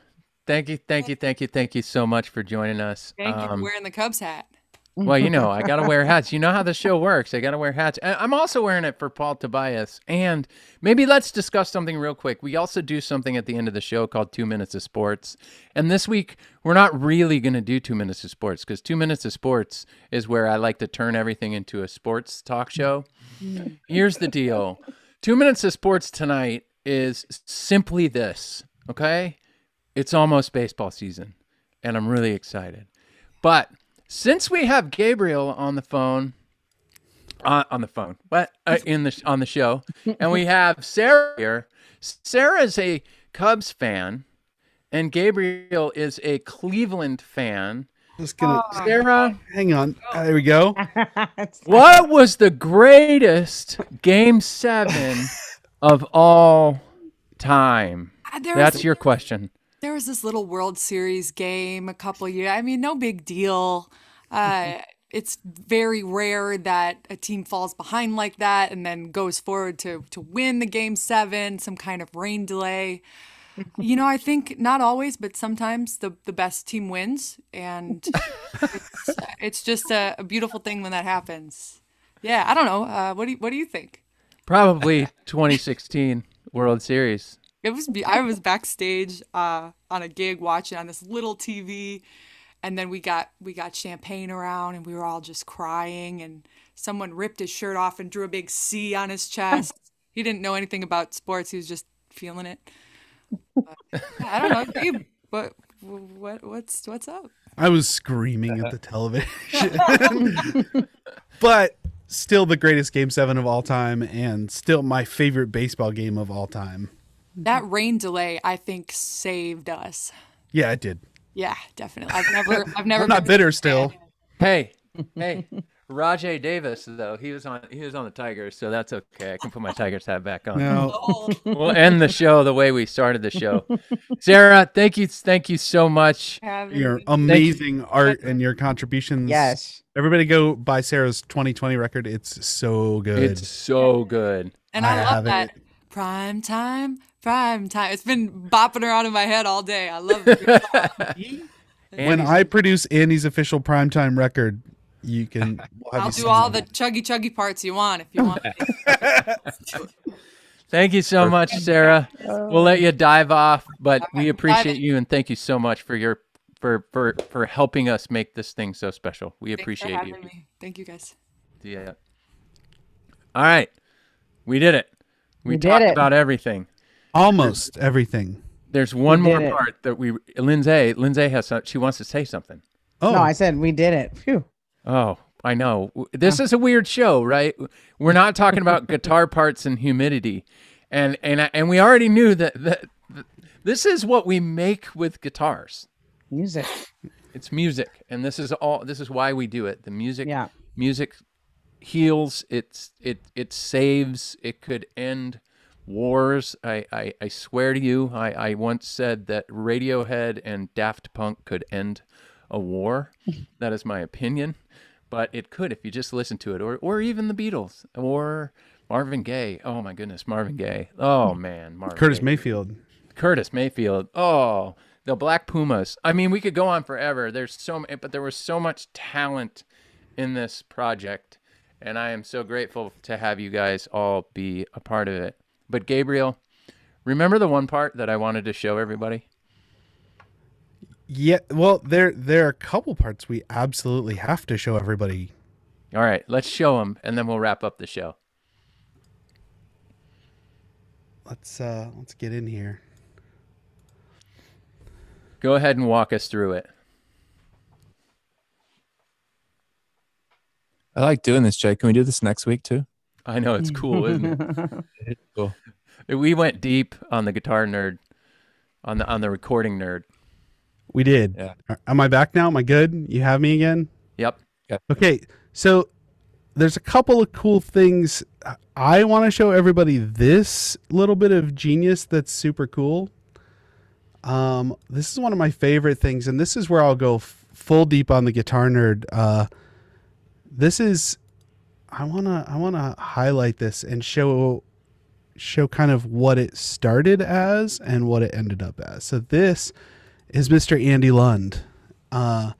Thank you, thank you, thank you, thank you so much for joining us. Thank you for Um, wearing the Cubs hat. Well, you know, I gotta wear hats. You know how the show works. I gotta wear hats. I'm also wearing it for Paul Tobias. And maybe let's discuss something real quick. We also do something at the end of the show called Two Minutes of Sports. And this week, we're not really gonna do Two Minutes of Sports because Two Minutes of Sports is where I like to turn everything into a sports talk show. Here's the deal Two Minutes of Sports tonight is simply this, okay? It's almost baseball season, and I'm really excited. But since we have Gabriel on the phone, uh, on the phone, what uh, in the on the show, and we have Sarah here. Sarah is a Cubs fan, and Gabriel is a Cleveland fan. Just gonna Sarah, hang on. Uh, there we go. what was the greatest Game Seven of all time? Uh, there That's your question. There was this little World Series game a couple years. I mean, no big deal. Uh, it's very rare that a team falls behind like that and then goes forward to to win the game seven. Some kind of rain delay. You know, I think not always, but sometimes the the best team wins, and it's, it's just a, a beautiful thing when that happens. Yeah, I don't know. Uh, what do you, what do you think? Probably 2016 World Series. It was. I was backstage uh, on a gig watching on this little TV, and then we got we got champagne around and we were all just crying and someone ripped his shirt off and drew a big C on his chest. he didn't know anything about sports. He was just feeling it. But, yeah, I don't know. Gabe, what what what's what's up? I was screaming at the uh-huh. television. but still the greatest game seven of all time and still my favorite baseball game of all time. That rain delay, I think, saved us. Yeah, it did. Yeah, definitely. I've never, I've never. I'm not been- bitter still. Hey, hey, Rajai Davis though he was on he was on the Tigers, so that's okay. I can put my Tigers hat back on. No. we'll end the show the way we started the show. Sarah, thank you, thank you so much. Having Your me. amazing art and your contributions. Yes. Everybody go buy Sarah's 2020 record. It's so good. It's so good. And I, I love that it. prime time, prime time. It's been bopping around in my head all day. I love it. when I produce Andy's official primetime record, you can. we'll have I'll you do all on the it. chuggy chuggy parts you want if you want. Thank you so much, Sarah. We'll let you dive off, but we appreciate you and thank you so much for your for for for helping us make this thing so special. We Thanks appreciate you. me. Thank you guys. Yeah. All right, we did it. We, We did talked it. about everything. Almost everything. There's one more it. part that we Lindsay Lindsay has some, she wants to say something. Oh, No, I said we did it. Phew. Oh, I know. W- This is a weird show, right? We're not talking about guitar parts and humidity, and and I- and we already knew that that that this is what we make with guitars. Music. It's music, and this is all. This is why we do it. The music. Yeah. Music heals. It's it it saves. It could end wars. I I, I swear to you. I I once said that Radiohead and Daft Punk could end a war. that is my opinion, but it could if you just listen to it, or or even the Beatles, or Marvin Gaye. Oh my goodness, Marvin Gaye. Oh man, Marvin. Curtis Gaye. Mayfield. Curtis Mayfield. Oh, the Black Pumas. I mean, we could go on forever. There's so but there was so much talent in this project, and I am so grateful to have you guys all be a part of it. But Gabriel, remember the one part that I wanted to show everybody? Yeah, well, there there are a couple parts we absolutely have to show everybody. All right, let's show them, and then we'll wrap up the show. Let's uh let's get in here. Go ahead and walk us through it. I like doing this, Jay. Can we do this next week too? I know it's cool, isn't it? It's cool. We went deep on the guitar nerd, on the on the recording nerd. We did. Yeah. Am I back now? Am I good? You have me again? Yep. Okay, so there's a couple of cool things. I want to show everybody this little bit of genius that's super cool. Um, this is one of my favorite things, and this is where I'll go f- full deep on the guitar nerd. Uh, this is, I wanna, I wanna highlight this and show, show kind of what it started as and what it ended up as. So this is Mr. Andy Lund. Uh,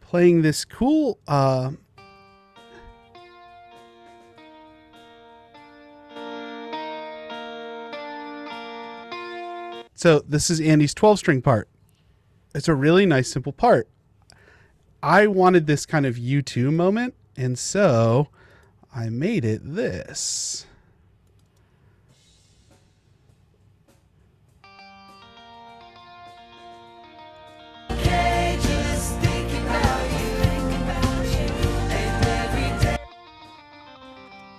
playing this cool uh So this is Andy's 12 string part. It's a really nice simple part. I wanted this kind of U2 moment and so I made it this.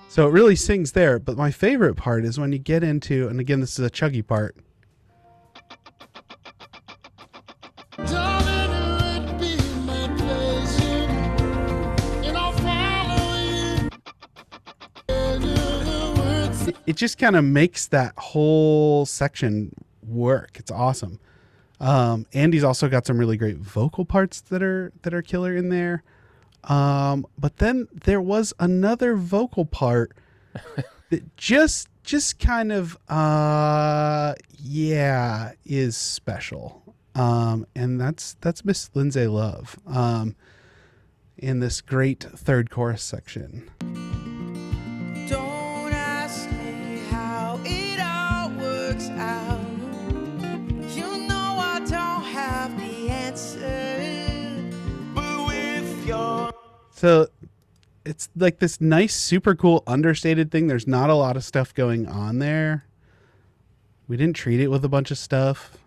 So it really sings there, but my favorite part is when you get into, and again, this is a chuggy part. It, just kind of makes that whole section work. It's awesome. Um, Andy's also got some really great vocal parts that are that are killer in there. Um, but then there was another vocal part that just just kind of uh yeah is special. Um, and that's that's Miss Lindsay Love. Um, in this great third chorus section. So it's like this nice, super cool, understated thing. There's not a lot of stuff going on there. We didn't treat it with a bunch of stuff.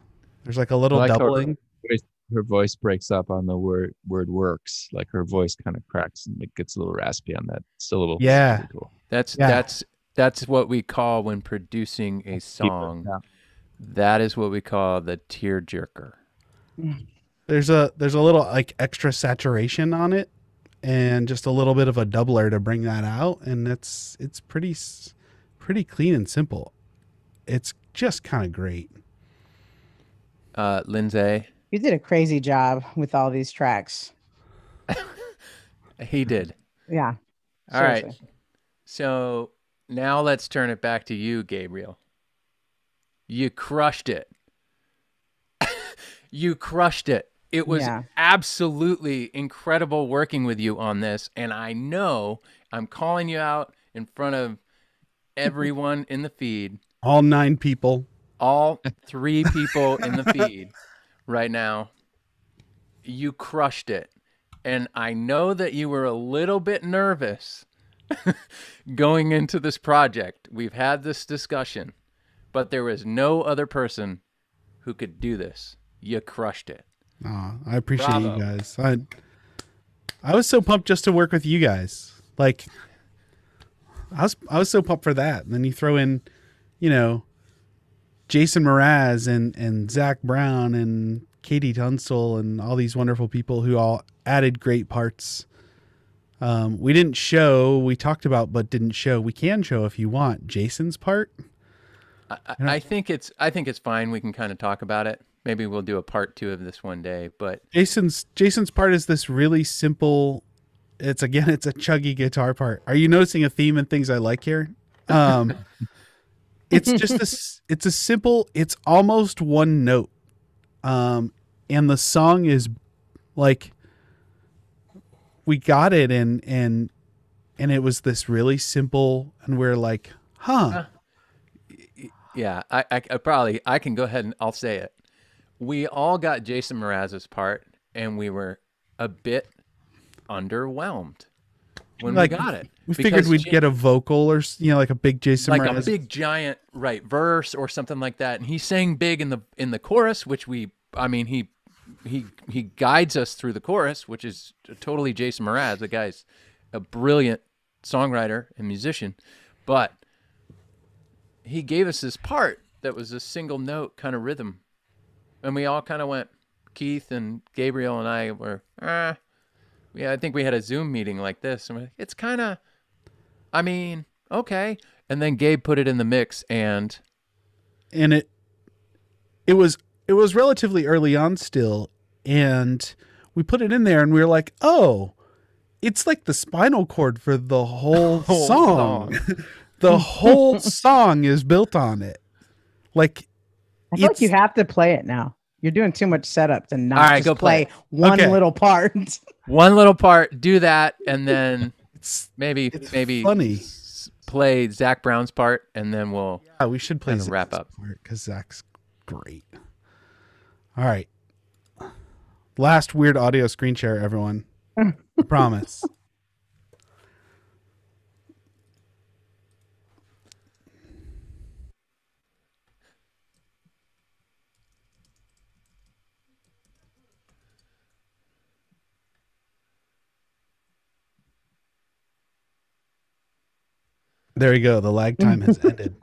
There's like a little like how her doubling. voice- Her voice breaks up on the word word works. Like her voice kind of cracks and it gets a little raspy on that syllable. It's Yeah. pretty cool. That's Yeah. that's that's what we call when producing a song. Yeah. That is what we call the tear jerker. Mm. There's a there's a little like extra saturation on it, and just a little bit of a doubler to bring that out, and it's it's pretty pretty clean and simple. It's just kind of great. Uh, Lindsay, You did a crazy job with all these tracks. he did. Yeah. All right. seriously. So now let's turn it back to you, Gabriel. You crushed it. you crushed it. It was Yeah. absolutely incredible working with you on this. And I know I'm calling you out in front of everyone in the feed, All nine people. all three people in the feed right now. You crushed it. And I know that you were a little bit nervous going into this project. We've had this discussion, but there was no other person who could do this. You crushed it. Aw, I appreciate Bravo. you guys. I I was so pumped just to work with you guys. Like I was I was so pumped for that. And then you throw in, you know, Jason Mraz and and Zac Brown and KT Tunstall and all these wonderful people who all added great parts. Um, we didn't show, we talked about, but didn't show. We can show if you want Jason's part. I, I, I think it's I think it's fine. We can kind of talk about it. Maybe we'll do a part two of this one day. But Jason's Jason's part is this really simple. It's again, it's a chuggy guitar part. Are you noticing a theme and things I like here? Um, it's just this. It's a simple. It's almost one note, um, and the song is like we got it, and and and it was this really simple, and we're like, huh. yeah, I, I, I probably I can go ahead and I'll say it. We all got Jason Mraz's part, and we were a bit underwhelmed when Like, we got it. We figured we'd get a vocal or you know like a big Jason like Mraz. a big giant right verse or something like that and he sang big in the in the chorus which we i mean he he he guides us through the chorus which is totally jason mraz the guy's a brilliant songwriter and musician but he gave us this part that was a single note kind of rhythm and we all kind of went keith and gabriel and i were ah. Yeah i think we had a zoom meeting like this and we're like, it's kind of I mean, okay. And then Gabe put it in the mix and and it it was it was relatively early on still and we put it in there and we were like oh it's like the spinal cord for the whole, Whole song, the whole song is built on it. Like I feel like you have to play it now. You're doing too much setup to not All right, just go play play, one Okay. little part. one little part, do that, and then it's maybe It's maybe funny. s- play Zac Brown's part, and then we'll yeah, we should play Kinda wrap up because zac's great all right last weird audio screen share everyone I promise There you go. The lag time has ended.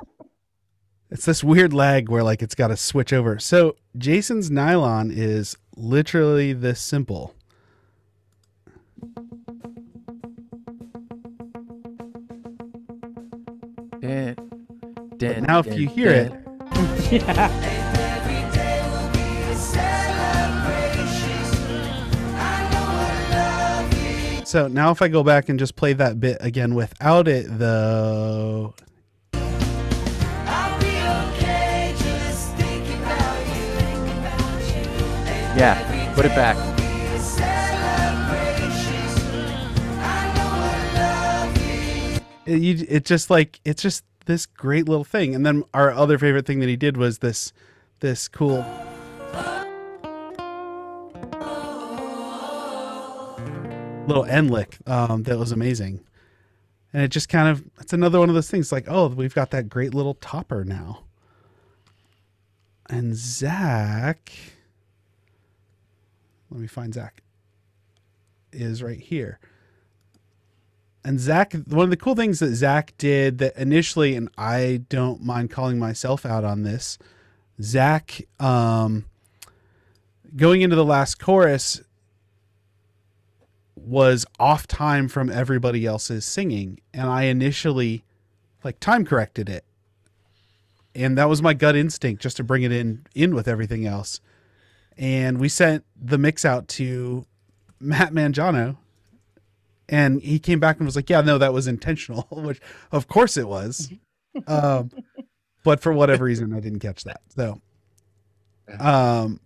It's this weird lag where like it's got to switch over. So Jason's nylon is literally this simple. Dan, But now if Dan, you hear it, Dan. so now if I go back and just play that bit again without it though, yeah, put it back. it, you, it just like it's just this great little thing. And then our other favorite thing that he did was this this cool little end lick um, that was amazing. And it just kind of it's another one of those things like, oh, we've got that great little topper now. And Zac, let me find Zac, is right here. And Zac, one of the cool things that Zac did that initially, and I don't mind calling myself out on this, Zac, um, going into the last chorus, was off time from everybody else's singing. And I initially like time corrected it. And that was my gut instinct just to bring it in in with everything else. And we sent the mix out to Matt Mangano and he came back and was like, "Yeah, no, that was intentional," which of course it was. um, but for whatever reason, I didn't catch that. So, um,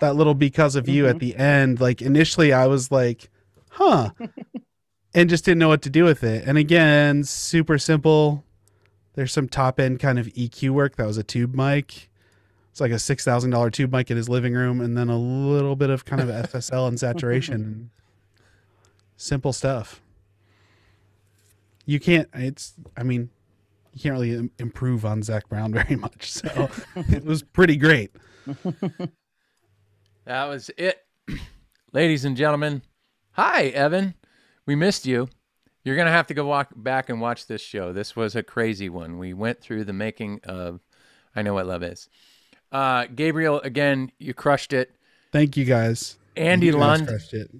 that little because of you at mm-hmm. the end, like initially I was like, huh, and just didn't know what to do with it. And again, super simple. There's some top end kind of EQ work. That was a tube mic. It's like a six thousand dollar tube mic in his living room, and then a little bit of kind of FSL and saturation. Simple stuff. You can't. It's. I mean, you can't really im- improve on Zac Brown very much. So it was pretty great. That was it. Ladies and gentlemen, hi, Evan. We missed you. You're going to have to go walk back and watch this show. This was a crazy one. We went through the making of I Know What Love Is. Uh, Gabriel, again, you crushed it. Thank you guys. Andy You guys Lund. crushed it.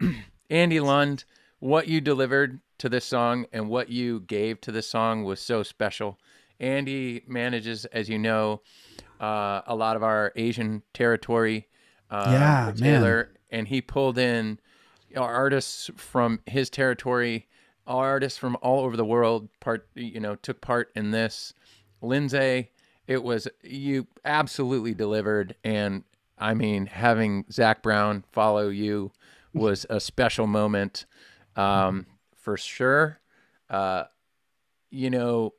Andy Lund, what you delivered to this song and what you gave to this song was so special. Andy manages, as you know, uh, a lot of our Asian territory. Uh, Yeah, Taylor, and he pulled in artists from his territory, artists from all over the world. Part, you know, took part in this. Lindsay, it was you absolutely delivered, and I mean, having Zac Brown follow you was a special moment um, for sure. Uh, you know,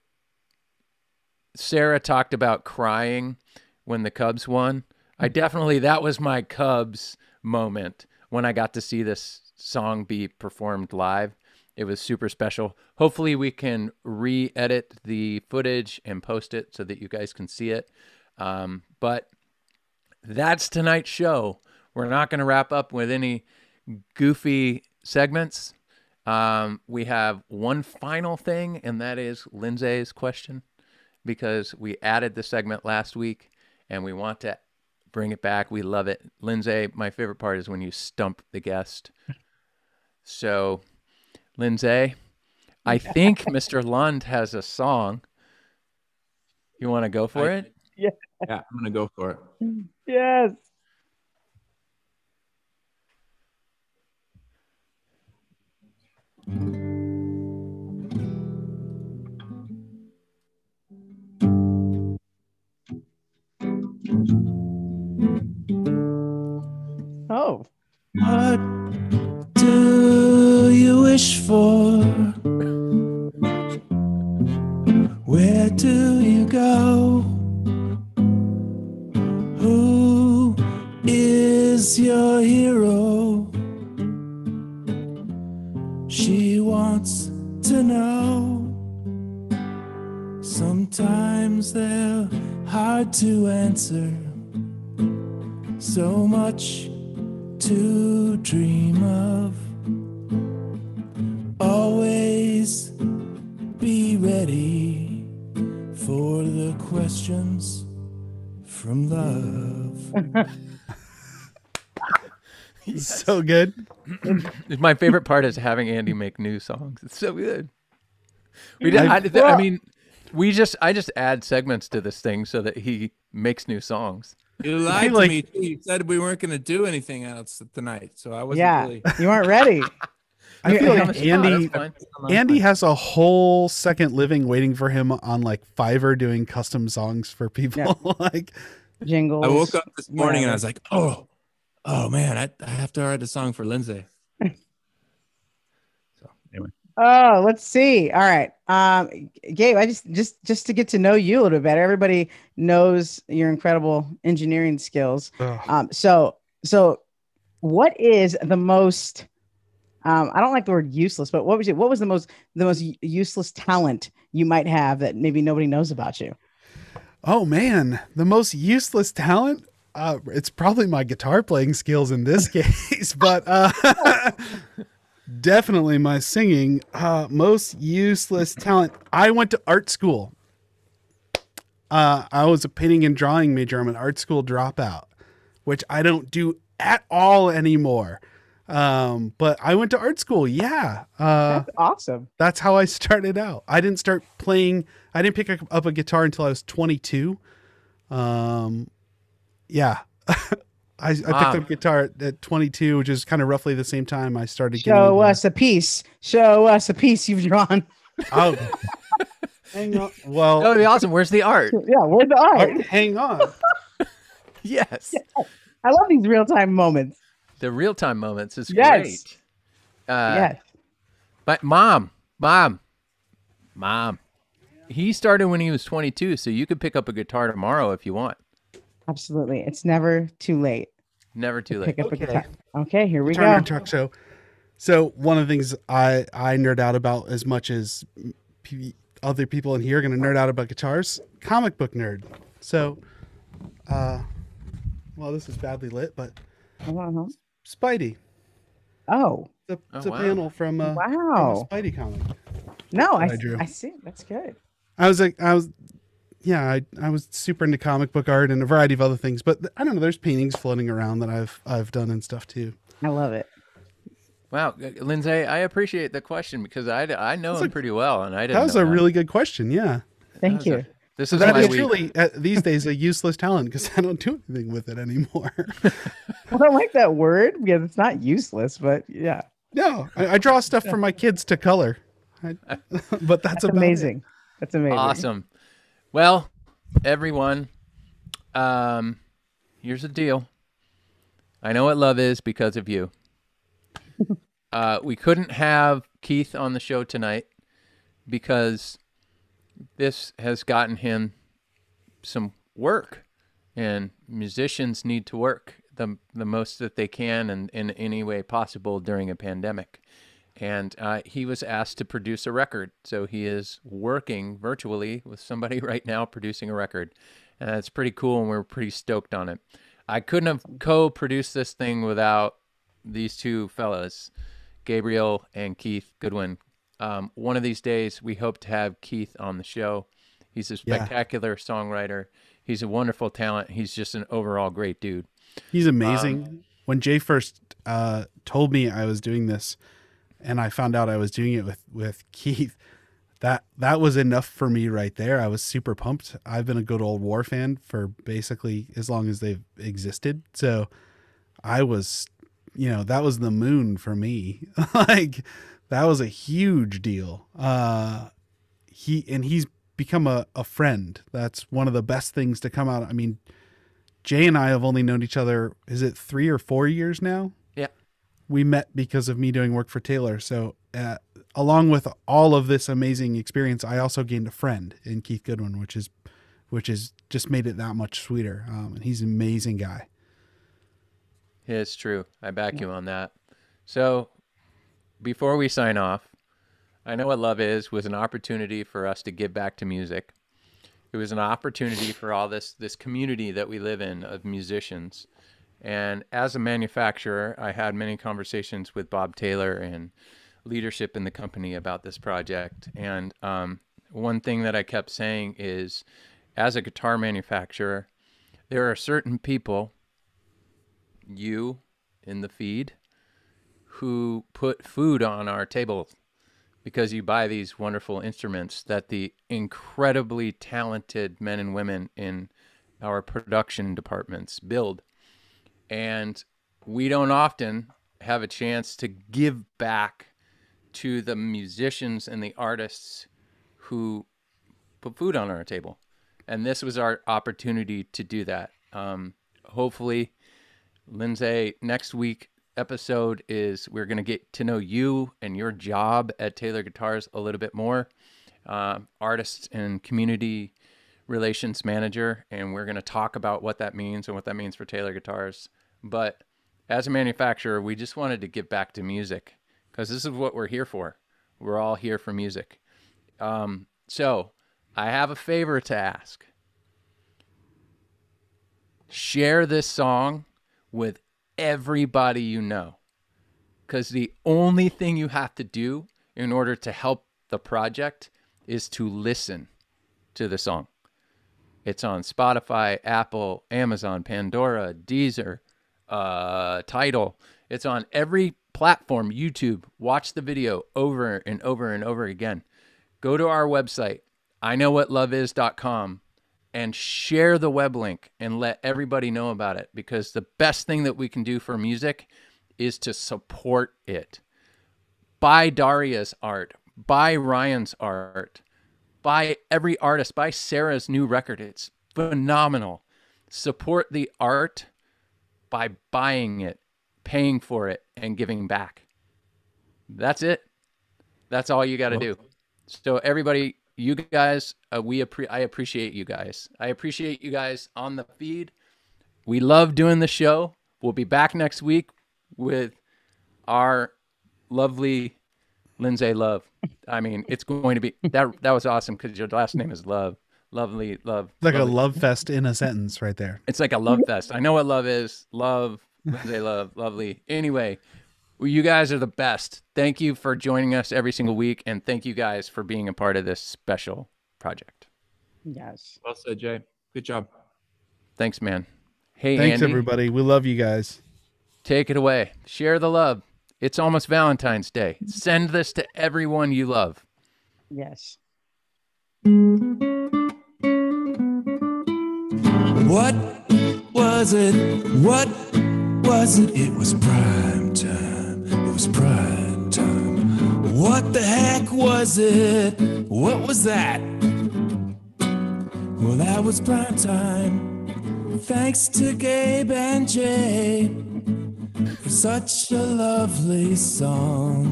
Sarah talked about crying when the Cubs won. I definitely, that was my Cubs moment when I got to see this song be performed live. It was super special. Hopefully, we can re edit the footage and post it so that you guys can see it. Um, but that's tonight's show. We're not going to wrap up with any goofy segments. Um, we have one final thing, and that is Lindsay's question because we added the segment last week and we want to bring it back. We love it. Lindsay, my favorite part is when you stump the guest. So, Lindsay, I think Mr. Lund has a song. You want to go for I- it? Yeah, Yeah, I'm gonna go for it. Yes. Oh. What do you wish for? Where do you go? Who is your hero? She wants to know. Sometimes they're hard to answer. So much to dream of. Always be ready for the questions from love. He's So good. My favorite part is having Andy make new songs. It's so good. We did, I, I- I mean, we just I just add segments to this thing so that he makes new songs. You lied like- to me. Too. You said we weren't going to do anything else tonight, so I wasn't Yeah, really. you weren't ready. I Yeah, feel like Andy. Andy has a whole second living waiting for him on like Fiverr doing custom songs for people. like Jingles. I woke up this morning and I was like, oh, oh man, I, I have to write a song for Lindsay. Oh, let's see. All right. Um, Gabe, I just just just to get to know you a little bit better. Everybody knows your incredible engineering skills. ugh. Um, so so what is the most um, I don't like the word useless, but what was it? What was the most the most useless talent you might have that maybe nobody knows about you? oh man, the most useless talent. Uh, it's probably my guitar playing skills in this case, but uh, definitely my singing. Uh, most useless talent. I went to art school. Uh, I was a painting and drawing major. I'm an art school dropout, which I don't do at all anymore. Um, but I went to art school. Yeah. Uh, That's awesome. that's how I started out. I didn't start playing. I didn't pick up a guitar until I was 22. Um, yeah, I, I picked Wow. up guitar at, at 22, which is kind of roughly the same time I started. getting Show into- us a piece. Show us a piece you've drawn. Oh, hang on. Well, That would be awesome. Where's the art? Yeah, where's the art? oh, hang on. Yes. I love these real time moments. The real time moments is Yes. great. Uh, yes. But mom, mom, mom. He started when he was 22, so you could pick up a guitar tomorrow if you want. Absolutely. It's never too late. Never too late. Pick up a guitar. Okay, here we Guitar go. Nerd Talk Show. So one of the things I I nerd out about as much as p- other people in here are going to nerd out about guitars, comic book nerd. So, uh, well, this is badly lit, but Hold on, hold on. Spidey. Oh, It's a, it's Oh, a wow. panel from, uh, from a wow. Spidey comic. No, I, I drew. I see. That's good. I was like, I was, yeah, I, I was super into comic book art and a variety of other things, but th- I don't know. There's paintings floating around that I've I've done and stuff too. I love it. Wow, Lindsay, I appreciate the question because I, I know That's him a- pretty well, and I didn't. That was know a really good question. Yeah, Thank you. a- This is that why is we. truly uh, these days a useless talent because I don't do anything with it anymore. I don't like that word because it's not useless, but yeah, no, I, I draw stuff for my kids to color, I, but that's, that's about amazing. That's amazing. Awesome. Well, everyone, um, here's the deal. I know what love is because of you. uh, we couldn't have Keith on the show tonight because this has gotten him some work, and musicians need to work the the most that they can and in any way possible during a pandemic and uh, he was asked to produce a record. So he is working virtually with somebody right now producing a record, and it's pretty cool, and we're pretty stoked on it. I couldn't have co-produced this thing without these two fellas, Gabriel and Keith Goodwin. Um, one of these days, we hope to have Keith on the show. He's a Yeah. spectacular songwriter. He's a wonderful talent. He's just an overall great dude. He's amazing. when Jay first uh, told me I was doing this, and I found out I was doing it with with Keith, that that was enough for me right there. I was super pumped. I've been a good old War fan for basically as long as they've existed. So I was, you know, that was the moon for me. like that was a huge deal. Uh, he and he's become a, a friend. That's one of the best things to come out. I mean, Jay and I have only known each other, is it three or four years now? Yeah. We met because of me doing work for Taylor. So, uh, along with all of this amazing experience, I also gained a friend in Keith Goodwin, which is, which is just made it that much sweeter. Um, and he's an amazing guy. It's true. I back you on that. So, before we sign off, I know what love is was an opportunity for us to give back to music. It was an opportunity for all this this community that we live in of musicians. And as a manufacturer, I had many conversations with Bob Taylor and leadership in the company about this project. And um, one thing that I kept saying is, as a guitar manufacturer, there are certain people you in the feed who put food on our table because you buy these wonderful instruments that the incredibly talented men and women in our production departments build. And we don't often have a chance to give back to the musicians and the artists who put food on our table. And this was our opportunity to do that. Um, hopefully, Lindsay, next week episode is we're going to get to know you and your job at Taylor Guitars a little bit more, uh, artist and community relations manager, and we're going to talk about what that means and what that means for Taylor Guitars. But as a manufacturer, we just wanted to get back to music because this is what we're here for. We're all here for music. Um, so I have a favor to ask. Share this song with everybody you know. Because the only thing you have to do in order to help the project is to listen to the song. It's on Spotify, Apple, Amazon, Pandora, Deezer, uh, Tidal. It's on every platform, YouTube. Watch the video over and over and over again. Go to our website, I know what love and share the web link and let everybody know about it because the best thing that we can do for music is to support it. Buy Daria's art, buy Ryan's art, buy every artist, buy Sarah's new record. It's phenomenal. Support the art by buying it, paying for it, and giving back. That's it. That's all you got to do. So everybody, you guys, uh, we appre- I appreciate you guys. I appreciate you guys on the feed. We love doing the show. We'll be back next week with our lovely Lindsay Love. I mean, it's going to be that. That was awesome because your last name is Love. Lovely, love. Like a love fest in a sentence right there. It's like a love fest. I know what love is. Love, Lindsay Love, lovely. Anyway, you guys are the best. Thank you for joining us every single week, and thank you guys for being a part of this special project. Yes. Well said, Jay. Good job. Thanks, man. Hey, Thanks, Andy, everybody. We love you guys. take it away. Share the love. It's almost Valentine's Day. Send this to everyone you love. Yes. What was it? What was it? It was prime time. It was prime time. What the heck was it? What was that? Well, that was prime time. Thanks to Gabe and Jay for such a lovely song.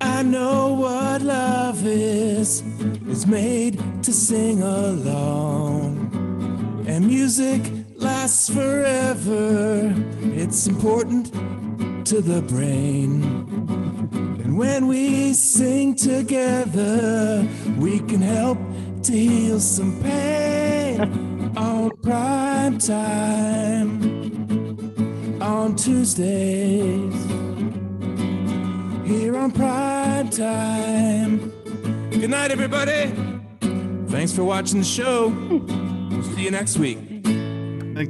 I know what love is. It's made to sing along. And music lasts forever. It's important to the brain. And when we sing together, we can help to heal some pain on prime time on Tuesdays here on prime time. Good night, everybody. Thanks for watching the show. See you next week.